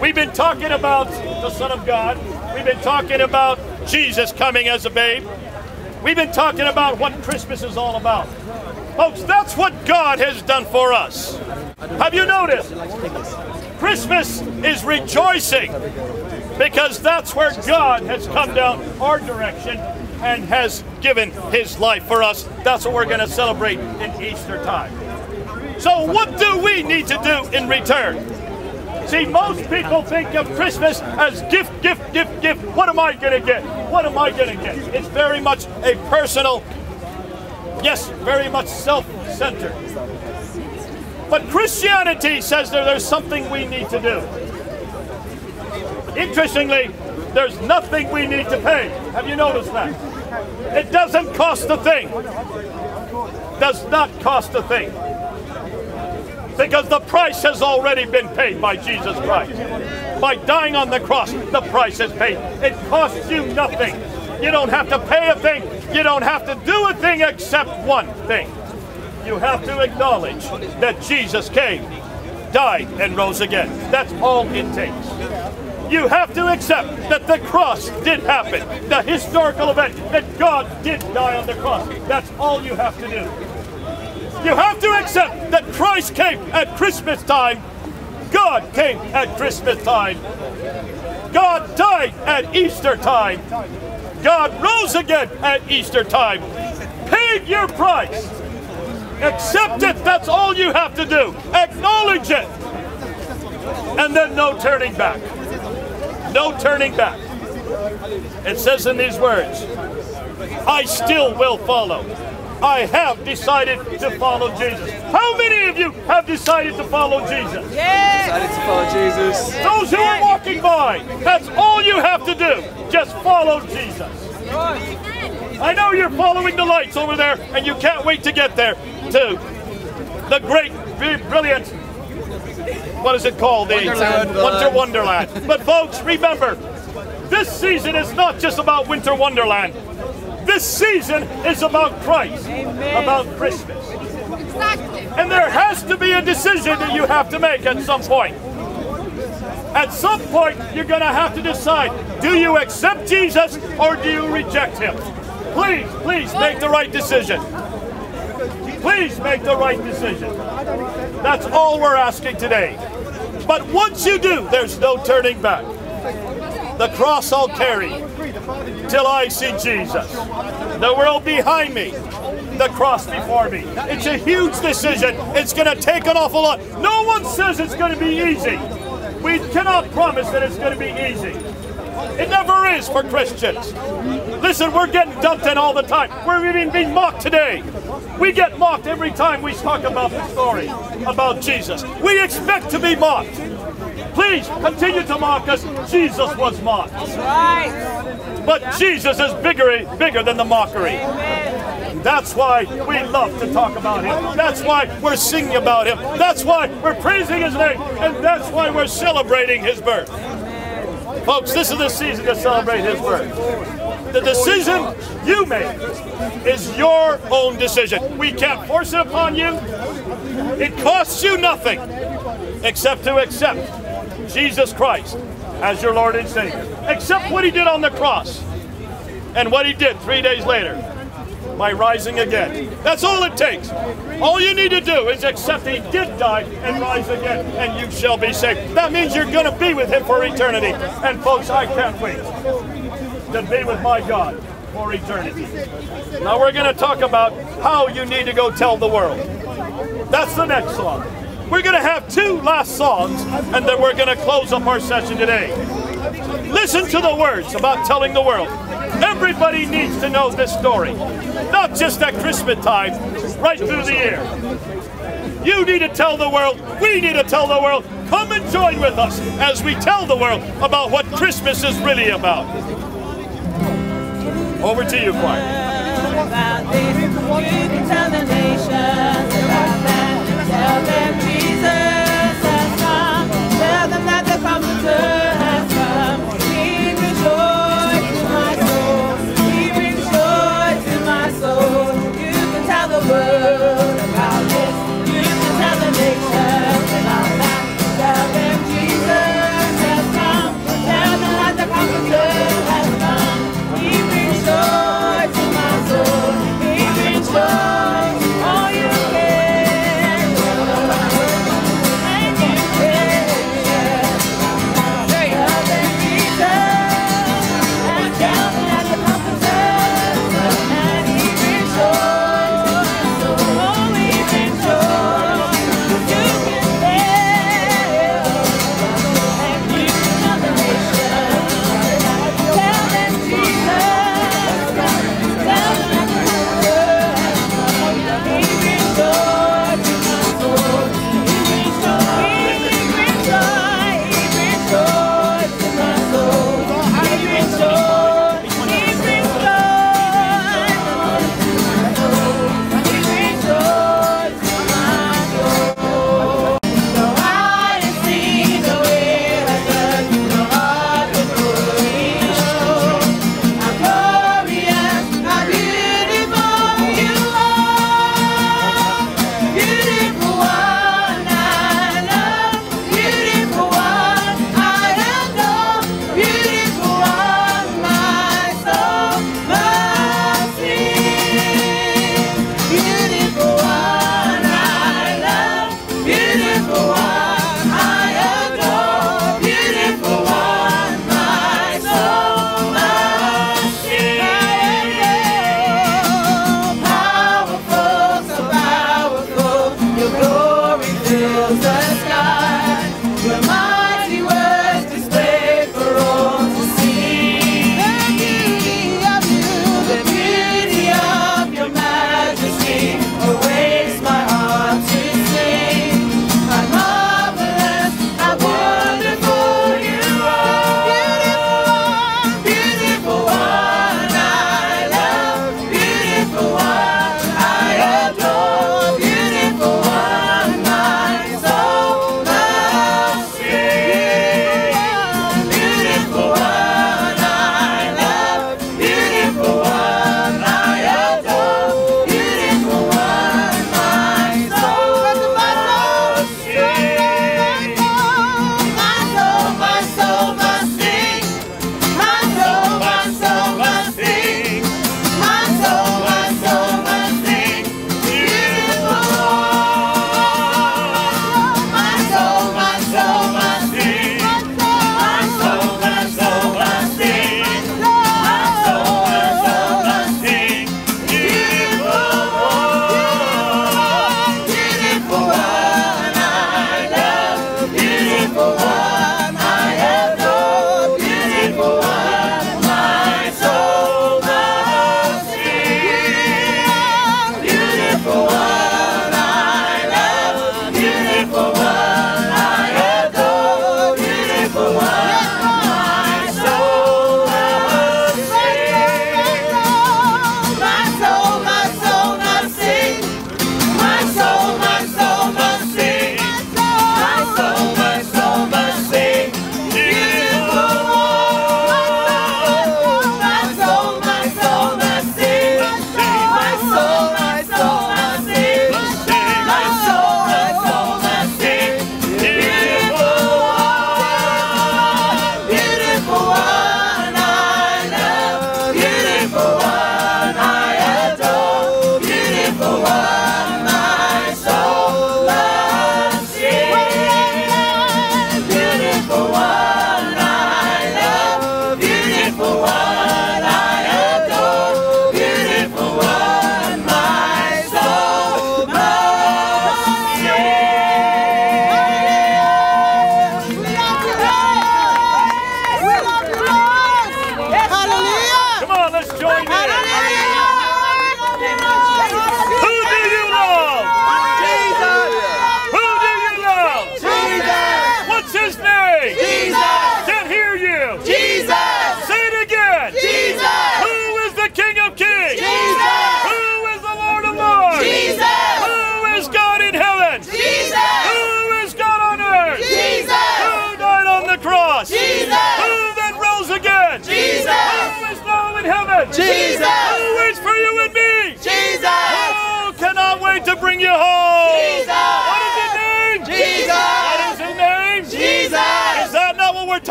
We've been talking about the Son of God. We've been talking about Jesus coming as a babe. We've been talking about what Christmas is all about. Folks, that's what God has done for us. Have you noticed? Christmas is rejoicing because that's where God has come down our direction and has given his life for us. That's what we're going to celebrate in Easter time. So, what do we need to do in return? See, most people think of Christmas as gift, gift, gift, gift. What am I going to get? What am I going to get? It's very much a personal, yes, very much self centered. But Christianity says that there's something we need to do. Interestingly, there's nothing we need to pay. Have you noticed that? It doesn't cost a thing. Does not cost a thing. Because the price has already been paid by Jesus Christ. By dying on the cross, the price is paid. It costs you nothing. You don't have to pay a thing. You don't have to do a thing except one thing. You have to acknowledge that Jesus came, died, and rose again. That's all it takes. You have to accept that the cross did happen, the historical event, that God did die on the cross. That's all you have to do. You have to accept that Christ came at Christmas time. God came at Christmas time. God died at Easter time. God rose again at Easter time. Paid your price. Accept it. That's all you have to do. Acknowledge it. And then no turning back. No turning back. It says in these words, I still will follow. I have decided to follow Jesus. How many of you have decided to follow Jesus? Decided to follow Jesus. Those who are walking by, that's all you have to do. Just follow Jesus. I know you're following the lights over there, and you can't wait to get there to the great, br- brilliant, what is it called? The Wonderland. Winter Wonderland. But folks, remember, this season is not just about Winter Wonderland. This season is about Christ, about Christmas. And there has to be a decision that you have to make at some point. At some point, you're going to have to decide do you accept Jesus or do you reject him? Please, please make the right decision. Please make the right decision. That's all we're asking today. But once you do, there's no turning back. The cross I'll carry till I see Jesus. The world behind me, the cross before me. It's a huge decision. It's going to take an awful lot. No one says it's going to be easy. We cannot promise that it's going to be easy. It never is for Christians. Listen, we're getting dumped in all the time. We're even being mocked today. We get mocked every time we talk about the story about Jesus. We expect to be mocked. Please continue to mock us. Jesus was mocked. But Jesus is bigger, bigger than the mockery. That's why we love to talk about him. That's why we're singing about him. That's why we're praising his name. And that's why we're celebrating his birth. Folks, this is the season to celebrate his birth. The decision you make is your own decision. We can't force it upon you. It costs you nothing except to accept Jesus Christ as your Lord and Savior. Accept what he did on the cross and what he did three days later by rising again. That's all it takes. All you need to do is accept he did die and rise again, and you shall be saved. That means you're going to be with him for eternity. And folks, I can't wait to be with my God for eternity. Now we're going to talk about how you need to go tell the world. That's the next song. We're going to have two last songs, and then we're going to close up our session today. Listen to the words about telling the world. Everybody needs to know this story, not just at Christmas time, right through the year. You need to tell the world, we need to tell the world. Come and join with us as we tell the world about what Christmas is really about. Over to you, choir. About this. You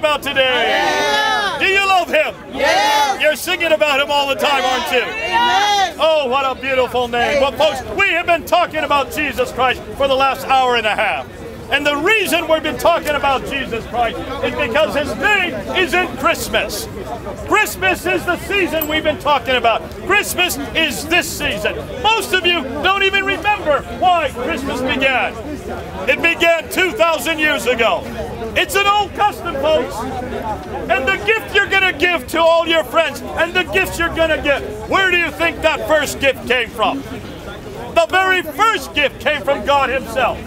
about today? Do you love him? Yes! You're singing about him all the time, aren't you? Amen. Oh, what a beautiful name. Well, folks, we have been talking about Jesus Christ for the last hour and a half. And the reason we've been talking about Jesus Christ is because his name is in Christmas. Christmas is the season we've been talking about. Christmas is this season. Most of you don't even remember why Christmas began. It began 2,000 years ago. It's an old custom, folks. And the gift you're going to give to all your friends and the gifts you're going to get, where do you think that first gift came from? The very first gift came from God Himself.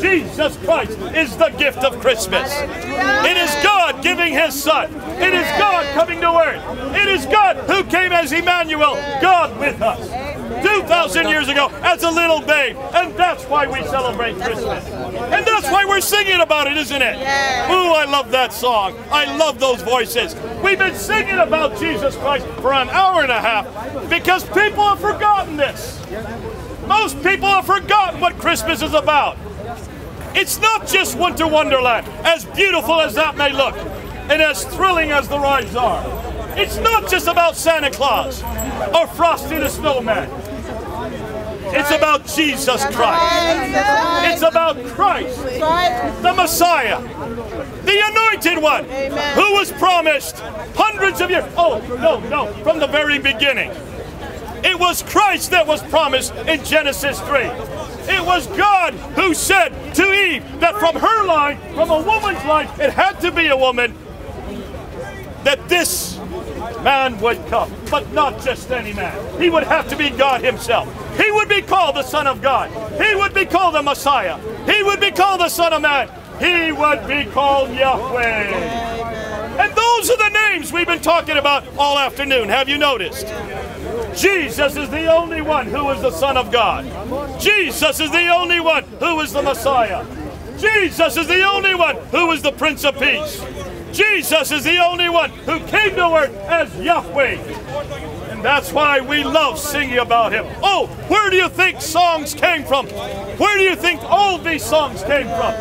Jesus Christ is the gift of Christmas. It is God giving His Son. It is God coming to earth. It is God who came as Emmanuel, God with us. 2,000 years ago as a little babe. And that's why we celebrate Christmas. And that's why we're singing about it, isn't it? Ooh, I love that song. I love those voices. We've been singing about Jesus Christ for an hour and a half because people have forgotten this. Most people have forgotten what Christmas is about. It's not just Winter Wonderland, as beautiful as that may look, and as thrilling as the rides are. It's not just about Santa Claus or Frosty the Snowman. It's about Jesus Christ. It's about Christ, the Messiah, the anointed one, who was promised hundreds of years. Oh, no, no, from the very beginning. It was Christ that was promised in Genesis 3. It was God who said to Eve that from her line, from a woman's line, it had to be a woman, that this man would come. But not just any man. He would have to be God himself. He would be called the Son of God. He would be called the Messiah. He would be called the Son of Man. He would be called Yahweh. And those are the names we've been talking about all afternoon. Have you noticed? Jesus is the only one who is the Son of God. Jesus is the only one who is the Messiah. Jesus is the only one who is the Prince of Peace. Jesus is the only one who came to earth as Yahweh. And that's why we love singing about him. Oh, where do you think songs came from? Where do you think all these songs came from?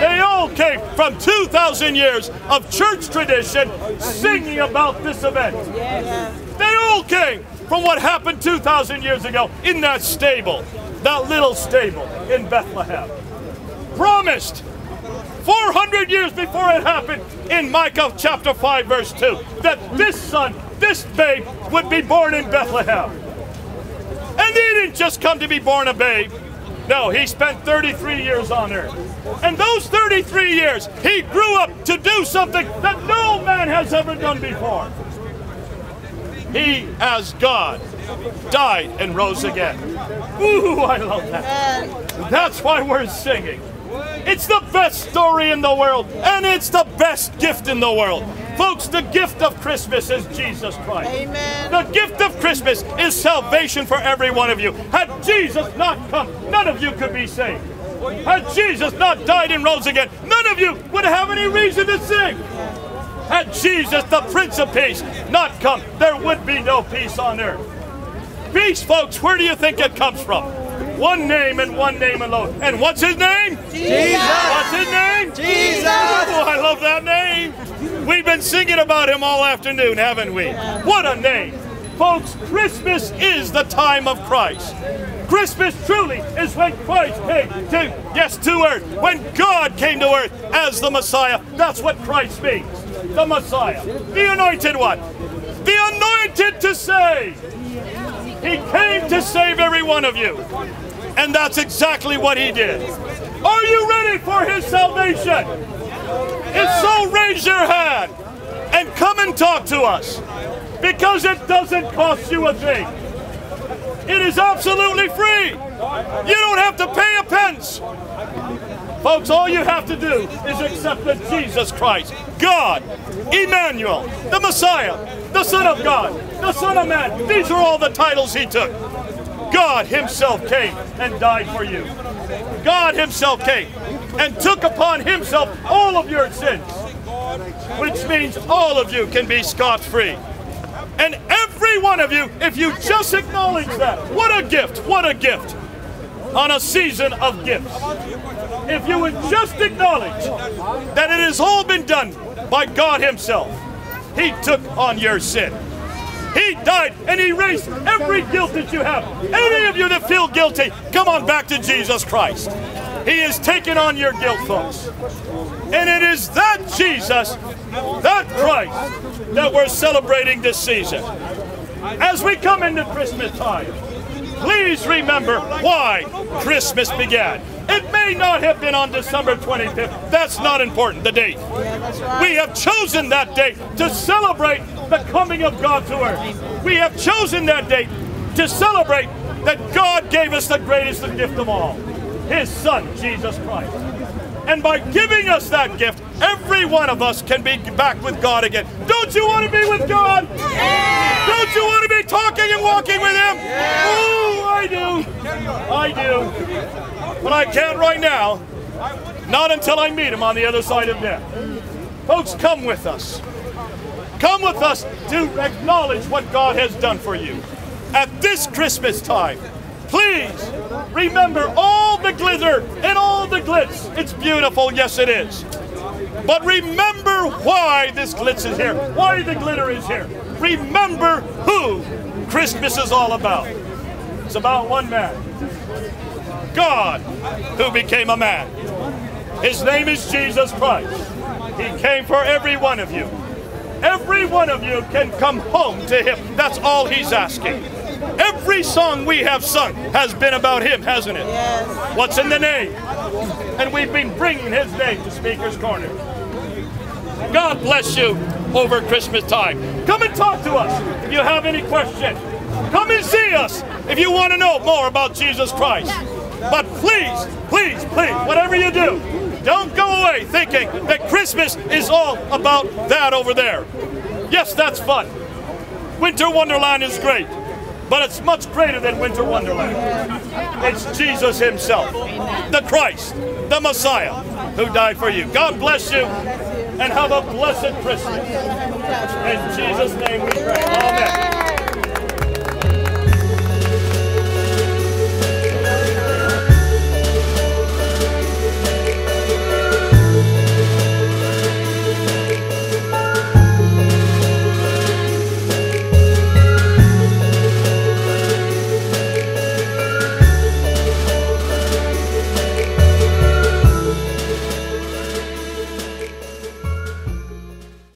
They all came from 2,000 years of church tradition singing about this event. They all came from what happened 2,000 years ago in that stable, that little stable in Bethlehem. Promised 400 years before it happened in Micah chapter 5, verse 2, that this son, this babe, would be born in Bethlehem. And he didn't just come to be born a babe. No, he spent 33 years on earth. And those 33 years, he grew up to do something that no man has ever done before. He, as God, died and rose again. Ooh, I love that. That's why we're singing. It's the best story in the world, and it's the best gift in the world. Folks, the gift of Christmas is Jesus Christ. Amen. The gift of Christmas is salvation for every one of you. Had Jesus not come, none of you could be saved. Had Jesus not died and rose again, none of you would have any reason to sing. Had Jesus, the Prince of Peace, not come, there would be no peace on earth. Peace, folks, where do you think it comes from? One name and one name alone. And what's his name? Jesus! What's his name? Jesus! Oh, I love that name. We've been singing about him all afternoon, haven't we? What a name. Folks, Christmas is the time of Christ. Christmas truly is when Christ came to, yes, to earth. When God came to earth as the Messiah. That's what Christ means. The Messiah. The anointed one. The anointed to save. He came to save every one of you. And that's exactly what he did. Are you ready for his salvation? If so, raise your hand and come and talk to us. Because it doesn't cost you a thing. It is absolutely free. You don't have to pay a pence. Folks, all you have to do is accept that Jesus Christ, God, Emmanuel, the Messiah, the Son of God, the Son of Man, these are all the titles he took. God himself came and died for you. God himself came and took upon himself all of your sins, which means all of you can be scot-free. And every one of you, if you just acknowledge that, what a gift, what a gift on a season of gifts. If you would just acknowledge that it has all been done by God Himself, He took on your sin. He died and erased every guilt that you have. Any of you that feel guilty, come on back to Jesus Christ. He has taken on your guilt, folks. And it is that Jesus, that Christ, that we're celebrating this season. As we come into Christmas time, please remember why Christmas began. It may not have been on December 25th. That's not important, the date. We have chosen that date to celebrate the coming of God to earth. We have chosen that date to celebrate that God gave us the greatest gift of all, His Son, Jesus Christ. And by giving us that gift, every one of us can be back with God again. Don't you want to be with God? Don't you want to be talking and walking with Him? Oh, I do. I do. But I can't right now. Not until I meet Him on the other side of death. Folks, come with us. Come with us to acknowledge what God has done for you. At this Christmas time, please remember all the glitter and all the glitz. It's beautiful, yes it is. But remember why this glitz is here, why the glitter is here. Remember who Christmas is all about. It's about one man. God, who became a man. His name is Jesus Christ. He came for every one of you. Every one of you can come home to Him. That's all He's asking. Every song we have sung has been about Him, hasn't it? Yes. What's in the name? And we've been bringing His name to Speaker's Corner. God bless you over Christmas time. Come and talk to us if you have any questions. Come and see us if you want to know more about Jesus Christ. But please, please, please, whatever you do, don't go away thinking that Christmas is all about that over there. Yes, that's fun. Winter Wonderland is great, but it's much greater than Winter Wonderland. It's Jesus Himself, the Christ, the Messiah, who died for you. God bless you, and have a blessed Christmas. In Jesus' name we pray. Amen.